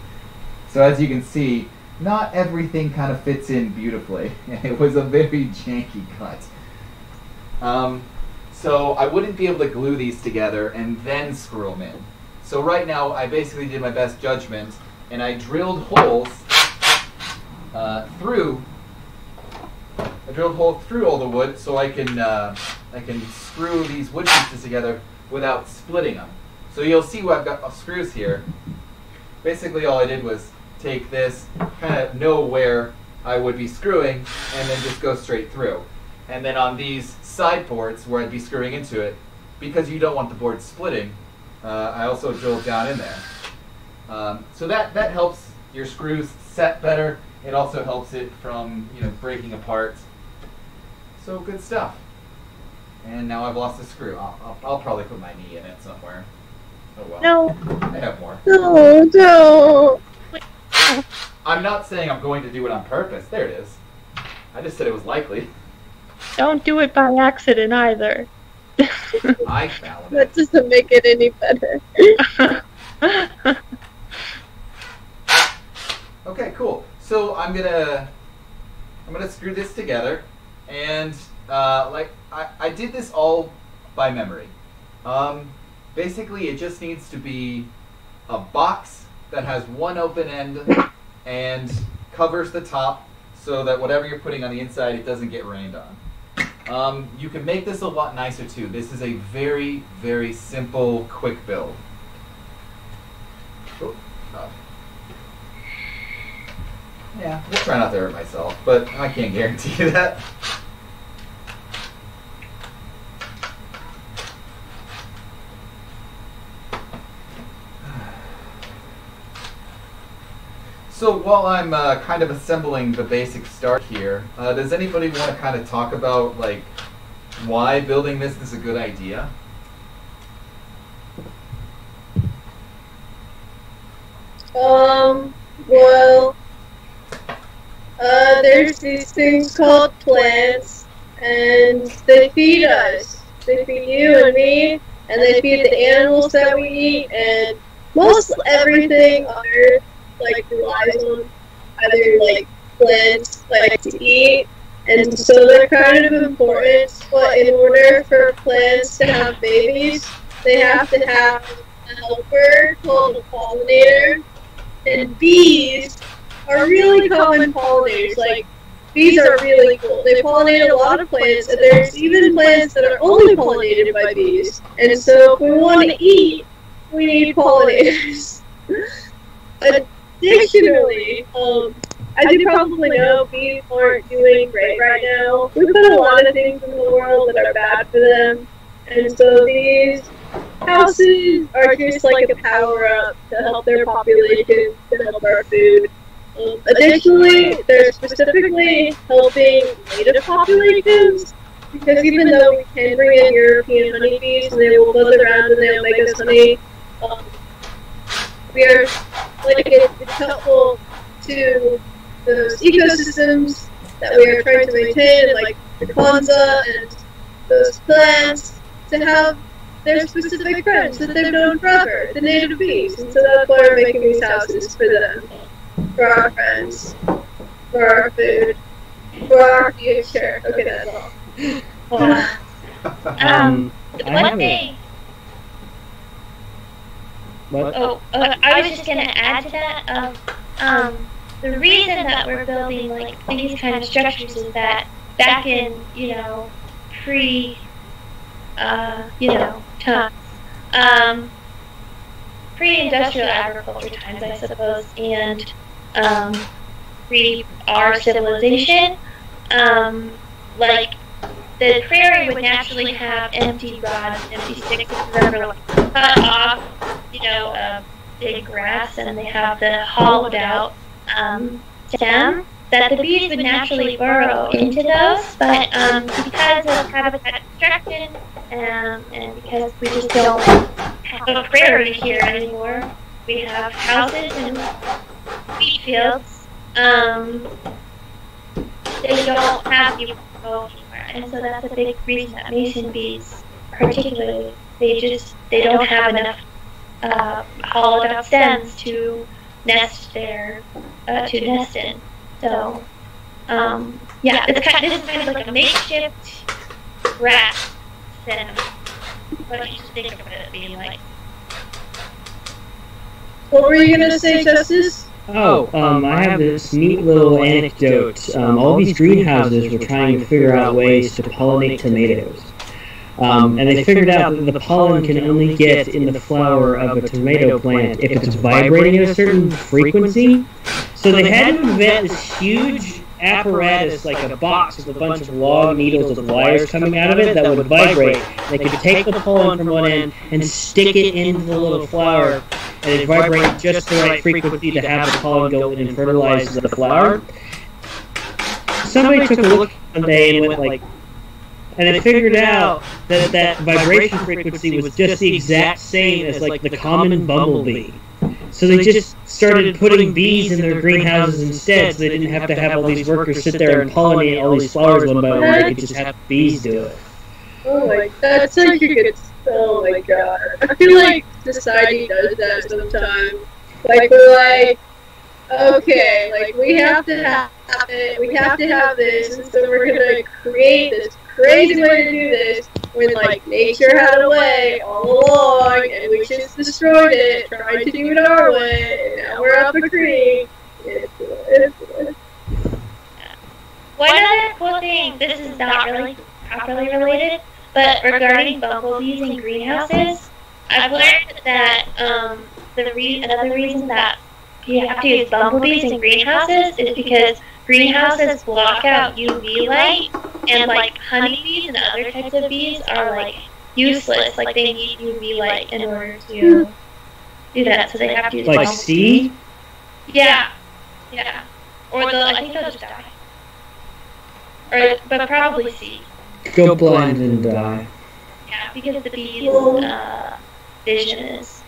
So as you can see, not everything kind of fits in beautifully. It was a very janky cut. Um, so I wouldn't be able to glue these together and then screw them in. So right now, I basically did my best judgment, and I drilled holes uh, through. I drilled hole through all the wood so I can uh, I can screw these wood pieces together without splitting them. So you'll see what I've got screws here. Basically, all I did was take this, kind of know where I would be screwing, and then just go straight through. And then on these side ports where I'd be screwing into it, because you don't want the board splitting, uh, I also drilled down in there. Um, so that, that helps your screws set better. It also helps it from you know breaking apart. So good stuff. And now I've lost a screw. I'll, I'll, I'll probably put my knee in it somewhere. Oh well. No. I have more. No, no. I'm not saying I'm going to do it on purpose. There it is. I just said it was likely. Don't do it by accident either. I found That doesn't make it any better. Okay, cool. So I'm gonna I'm gonna screw this together, and uh, like I, I did this all by memory. Um, basically, it just needs to be a box that has one open end and covers the top, so that whatever you're putting on the inside, it doesn't get rained on. Um, you can make this a lot nicer too. This is a very, very simple, quick build. Oh, uh, yeah, we'll try not to hurt myself, but I can't guarantee you that. So while I'm uh, kind of assembling the basic start here, uh, does anybody want to kind of talk about like why building this is a good idea? Um, well, uh, there's these things called plants, and they feed us. They feed you and me, and they feed the animals that we eat, and most everything on Earth, like, relies on either, like, plants, like, to eat. And so they're kind of important, but in order for plants to have babies, they have to have a helper called a pollinator, and bees are really common pollinators. Like bees are really cool. They pollinate a lot of plants, and there's even plants that are only pollinated by bees. And so, if we want to eat, we need pollinators. Additionally, um, as you probably know, bees aren't doing great right now. We put a lot of things in the world that are bad for them, and so these houses are just like a power up to help their population, to help our food. Um, additionally, they're specifically helping native populations because even though we can bring in European honeybees and they will buzz around and they'll make us honey, um, we are like it, it's helpful to those ecosystems that we are trying to maintain, like the Konza and those plants, to have their specific friends that they've known forever, the native bees. And so that's why we're making these houses for them, for our friends, for our food, for our future. Okay, that's all. Um, I have one a- thing. What? Oh, uh, I was just gonna add to that. Um, um, the reason that we're building like these kind of structures is that back in you know pre, uh, you know times, um, pre-industrial agriculture times, I suppose, and um, pre our civilization, um, like the prairie would naturally have empty rods, empty sticks, are like cut off, you know, uh, big grass, and they have the hollowed out um, stem that the bees would naturally burrow into those, but um, because of habitat destruction um, and because we just don't have a prairie here anymore, we have houses and wheat fields. Um, they don't have anywhere, and so that's a big reason that mason bees, particularly, they just they don't have enough uh, hollowed out stems to nest their uh, to nest in. So, um, yeah, it's kind this is kind of like a makeshift stem. What do you just think of it being like? What were you gonna say, Justice? Oh, um, I have this neat little anecdote. Um, all these greenhouses were trying to figure out ways to pollinate tomatoes. Um, and they figured out that the pollen can only get in the flower of a tomato plant if it's vibrating at a certain frequency. So they had to invent this huge apparatus, like a box with a bunch of long needles with wires coming out of it that would vibrate. They could take the pollen from one end and stick it into the little flower, and it'd vibrate just the right frequency to have the pollen go in and fertilize the flower. Somebody took a look one day and went like, and they figured out that that vibration frequency was just the exact same as like the common bumblebee. So they just started putting bees in their greenhouses instead, so they didn't have to have all these workers sit there and pollinate all these flowers one by one. They could just have bees do it. Oh my, that's like a good. Oh my god. I feel like society does that sometimes. Like we're like, okay, like we have to have it, we have to have this, and so we're gonna create this crazy way to do this when like nature had a way all along, and we just destroyed it, trying to do it our way, and now we're up a creek. It's, it's, it's, One other cool thing, this is not really properly related, but regarding bumblebees and greenhouses, I've learned that um, the re- another reason that you have to use bumblebees in greenhouses is because greenhouses block out UV light, and like honeybees and other types of bees are like useless. Like they need UV light in order to do that, so they have to use Like. C? Yeah, yeah. Or they'll, I think they'll just die. Or, but probably C. Go blind and die. Yeah, because the bees' uh, vision is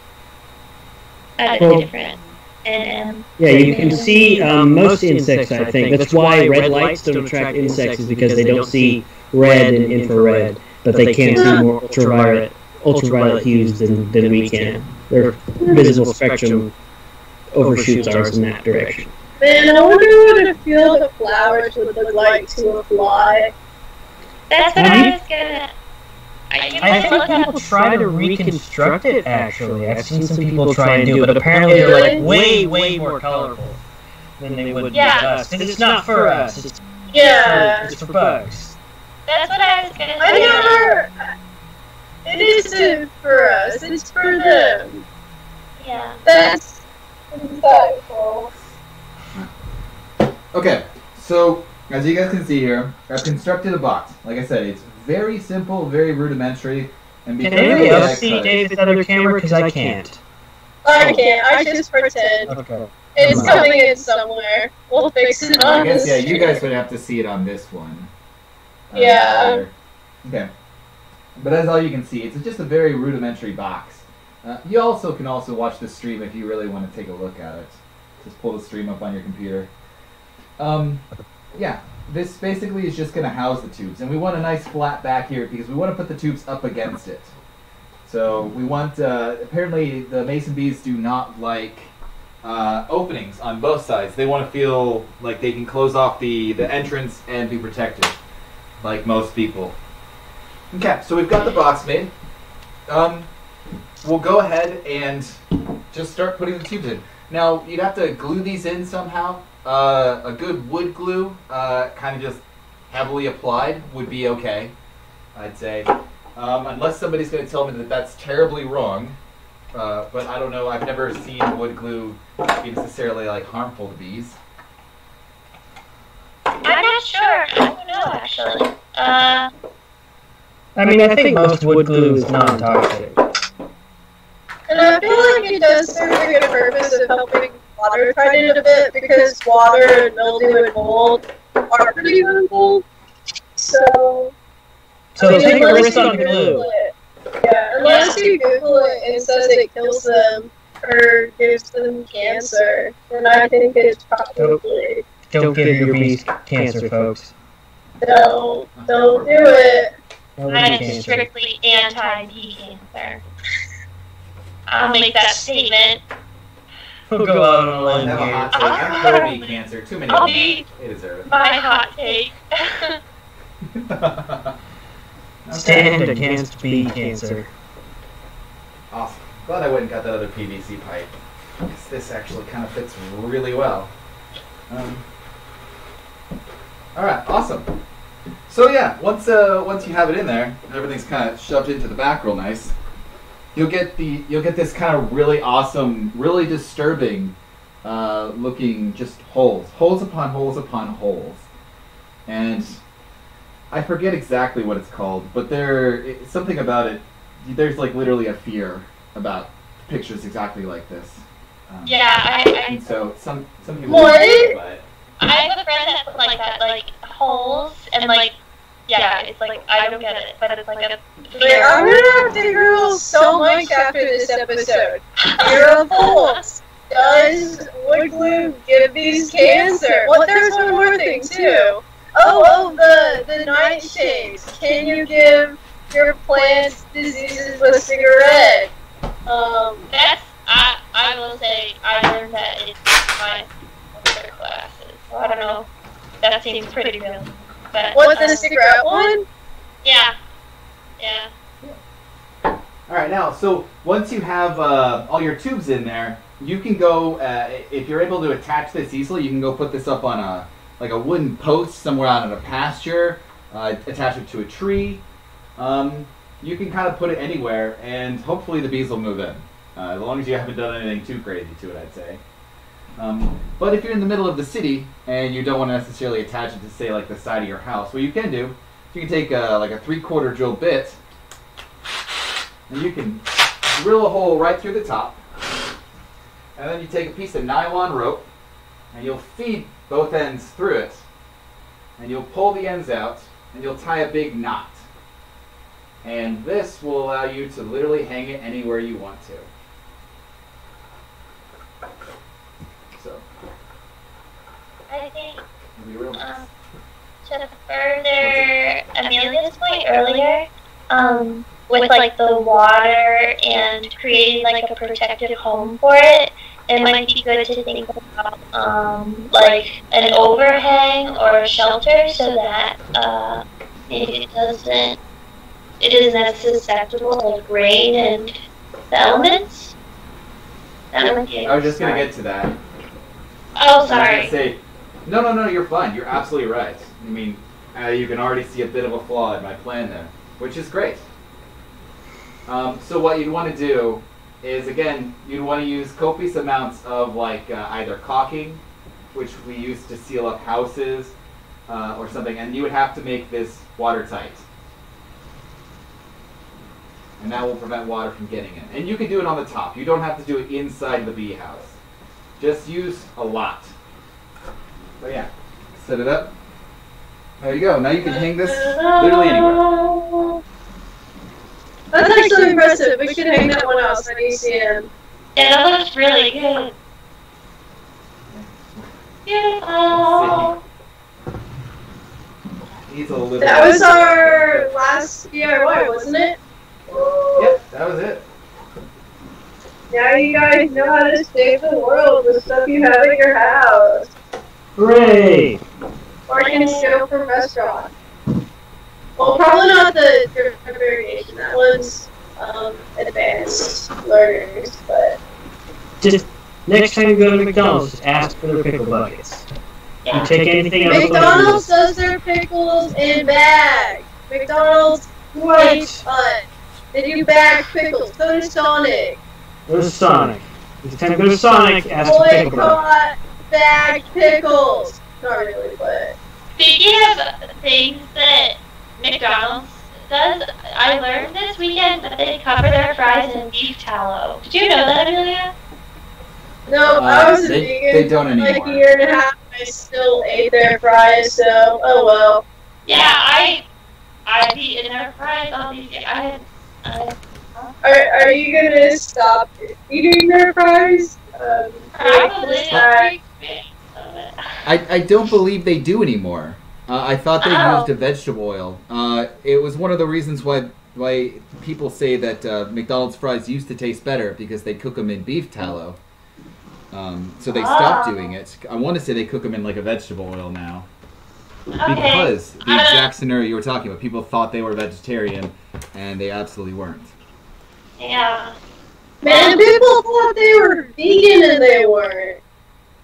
at a Well- different NM. Yeah, you can see um, most insects, I think. That's why red lights don't attract insects, is because they don't see red and infrared, but they can see more ultraviolet, ultraviolet hues than, than we can. Their visible spectrum overshoots ours in that direction. man, I wonder what a field of flowers would look like to a fly. That's what Have I was gonna. I, I can think look up. people try to reconstruct it. Actually, I've seen some people try and do it, but apparently they're like way, way more colorful than they would Yeah. with us. And it's not for us. It's for, Yeah. it's for bugs. That's what I was gonna I never. It isn't for us. It's for them. Yeah. That's insightful. Okay, so as you guys can see here, I've constructed a box. Like I said, it's very simple, very rudimentary, and Can because anybody else see size- David's other camera? Because I can't. I can't. I just pretend. Okay. It's Come coming in somewhere. We'll fix it on I guess the yeah, you guys would have to see it on this one. Uh, Yeah. later. Okay. But as all you can see, it's just a very rudimentary box. Uh, you also can also watch the stream if you really want to take a look at it. Just pull the stream up on your computer. Um, yeah, this basically is just going to house the tubes, and we want a nice flat back here because we want to put the tubes up against it. So we want. Uh, apparently, the mason bees do not like uh, openings on both sides. They want to feel like they can close off the the entrance and be protected, like most people. Okay, so we've got the box made. Um, we'll go ahead and just start putting the tubes in. Now you'd have to glue these in somehow. Uh, a good wood glue, uh, kind of just heavily applied, would be okay. I'd say, um, unless somebody's going to tell me that that's terribly wrong. Uh, but I don't know. I've never seen wood glue be necessarily like harmful to bees. I'm not sure. I don't know actually. Uh, I mean, I think most wood glue is non-toxic. And I feel like it does serve a good purpose of helping water tighten a bit because water and mildew and mold are pretty harmful. So, So I mean, take a risk you on Google glue. it- Yeah, unless you Google it and says it kills them or gives them cancer, then I think it's probably Don't give your bees cancer, folks. don't don't do it. Nobody I'm strictly anti-bee cancer. I'll make that statement. We'll go out on a I limb here. hot take. I'm pro cancer. Too many I'll be They deserve it. my hot take. Stand against bee cancer. Awesome. Glad I went and got that other PVC pipe. 'cause this actually kind of fits really well. Um, all right, awesome. So yeah, once uh, once you have it in there, everything's kind of shoved into the back real nice. You'll get the you'll get this kind of really awesome, really disturbing uh, looking just holes, holes upon holes upon holes, and I forget exactly what it's called, but there something about it. There's like literally a fear about pictures exactly like this. Um, Yeah, I, I, so some some people, What? but I have a friend that's like that, like holes and like, yeah, it's like I don't get it, but it's like a But I'm gonna have to so much after this episode. You're a fool. Does wood glue give these cancer? Well, there's one more thing too. Oh, oh, the the nightshades. Can you give your plants diseases with a cigarette? Um, That's I I will say I learned that in my other classes. So I don't know. That seems pretty real. But what's the um, cigarette one? Yeah. Yeah. All right, now, so once you have uh, all your tubes in there, you can go. Uh, if you're able to attach this easily, you can go put this up on a like a wooden post somewhere out in a pasture. Uh, attach it to a tree. Um, you can kind of put it anywhere, and hopefully the bees will move in. Uh, as long as you haven't done anything too crazy to it, I'd say. Um, but if you're in the middle of the city and you don't want to necessarily attach it to, say, like the side of your house, what you can do, is you can take uh, like a three-quarter drill bit and you can drill a hole right through the top. And then you take a piece of nylon rope and you'll feed both ends through it. And you'll pull the ends out and you'll tie a big knot. And this will allow you to literally hang it anywhere you want to. So, I think it'll be real nice. um, to further Amelia's point earlier, um, with like the water and creating like a protective home for it, it might be good to think about um, like an overhang or a shelter so that uh, maybe it doesn't it isn't as susceptible to like rain and the elements. That might be a I was just going to get to that. Oh, I was sorry. gonna say, no, no, no, you're fine. You're absolutely right. I mean, uh, you can already see a bit of a flaw in my plan there, which is great. Um, so what you'd want to do is, again, you'd want to use copious amounts of like uh, either caulking, which we use to seal up houses, uh, or something, and you would have to make this watertight. And that will prevent water from getting in. And you can do it on the top. You don't have to do it inside the bee house. Just use a lot. But yeah, set it up. There you go. Now you can hang this literally anywhere. That's actually impressive. We should hang that one out at ECM. Yeah, that looks really good. Beautiful. Needs a little. That was our last DIY, wasn't it? Yep, that was it. Now you guys know how to save the world with stuff you have at your house. Hooray! Or you can steal from restaurants. Well, probably not the variation. That one's um, advanced learners, but Just next time you go to McDonald's, just ask for their pickle buckets. You take anything else. McDonald's does their pickles in bags. McDonald's What? eats. They do bag pickles. So does Sonic. Go to Sonic. Next time you go to Sonic, ask for pickle buckets. Boycott bagged pickles. Not really, but Speaking of things that McDonald's does, I learned this weekend that they cover their fries in beef tallow. Did you know that, Amelia? no, I Uh, was a they, vegan. they don't like anymore. a year and a half, I still ate their fries, so oh well. Yeah, I I've eaten their fries all these years. I, I Are, are you gonna stop eating their fries? Um, probably like, not experience of it. I, I don't believe they do anymore. Uh, I thought they Oh. used a vegetable oil. Uh, it was one of the reasons why why people say that uh, McDonald's fries used to taste better because they cook them in beef tallow. Um, so they stopped Oh. doing it. I want to say they cook them in like a vegetable oil now Okay. because the Uh, exact scenario you were talking about. People thought they were vegetarian, and they absolutely weren't. Yeah. Man, people thought they were vegan and they weren't.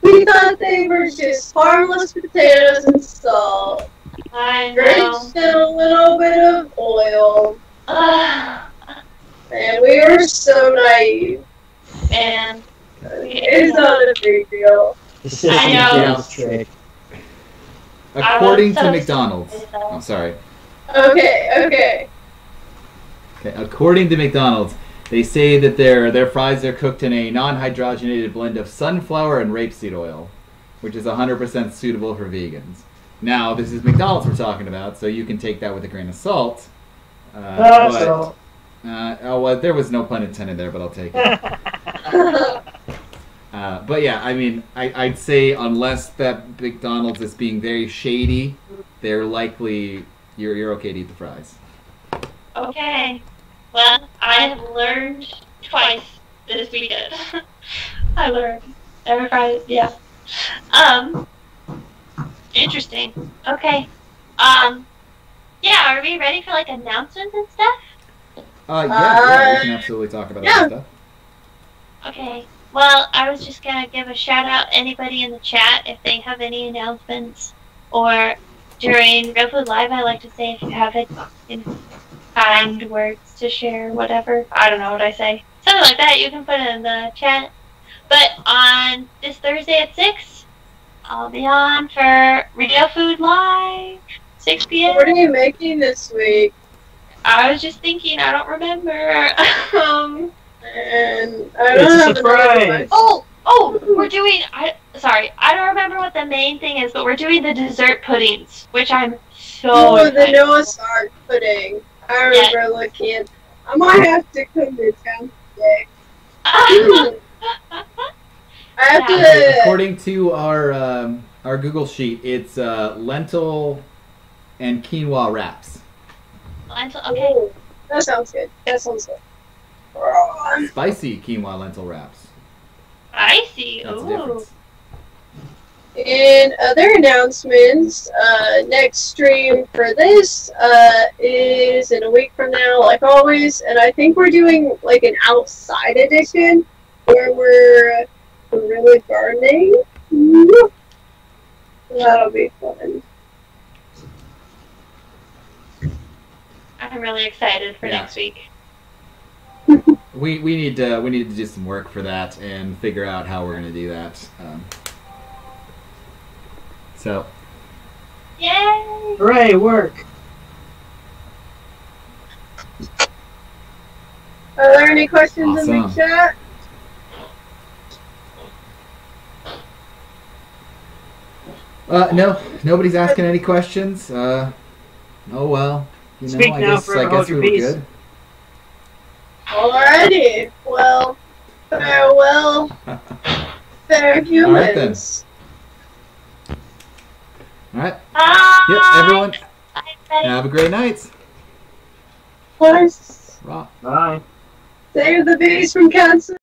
We thought they were just harmless potatoes and salt. I Drenched know. in a little bit of oil. Ugh, And we were so naive. And It's not a big deal. The system I know. Trick. According to McDonald's. Oh, sorry. Okay, okay. Okay, according to McDonald's, they say that their their fries are cooked in a non-hydrogenated blend of sunflower and rapeseed oil, which is 100% suitable for vegans. Now, this is McDonald's we're talking about, so you can take that with a grain of salt. Uh, Ah, but, so- uh, oh, well, there was no pun intended there, but I'll take it. Uh, but yeah, I mean, I, I'd say unless that McDonald's is being very shady, they're likely you're you're okay to eat the fries. Okay. Well, I have learned twice this weekend. I learned. Every Friday, yeah. Um. Interesting. Okay. Um. Yeah, are we ready for like announcements and stuff? Uh, yeah, yeah, we can Uh, absolutely talk about yeah. that stuff. Okay. Well, I was just gonna give a shout out anybody in the chat if they have any announcements, or during Real Food Live, I like to say if you have it in kind words to share, whatever. I don't know what I say. Something like that. You can put it in the chat. But on this Thursday at six, I'll be on for Real Food Live, six p.m. What are you making this week? I was just thinking. I don't remember. um. And I don't a have surprise. Oh, oh, we're doing. I sorry, I don't remember what the main thing is, but we're doing the dessert puddings, which I'm so. Oh, the excited Noah's Ark pudding. I remember looking at. I might have to come to town today. I have Okay, to. according to our um, our Google sheet, it's uh, lentil and quinoa wraps. Lentil- okay. Ooh, that sounds good. That sounds good. Spicy quinoa lentil wraps. I see. That's the Ooh. Difference. In other announcements, uh, next stream for this uh, is in a week from now, like always, and I think we're doing like an outside edition where we're really gardening. That'll be fun. I'm really excited for Yeah. next week. We, we need to we need to do some work for that and figure out how we're gonna do that. Um, so Yay! Hooray, work. Are there any questions in the chat? uh, no, nobody's asking any questions. Uh, oh well. You know, Speak I now, guess I forever guess we your were peace. good. Alrighty. Well, farewell, fair humans. All right. Bye. Yep. Everyone, Bye. have a great night. Plus, Rock. Bye. save the bees from cancer.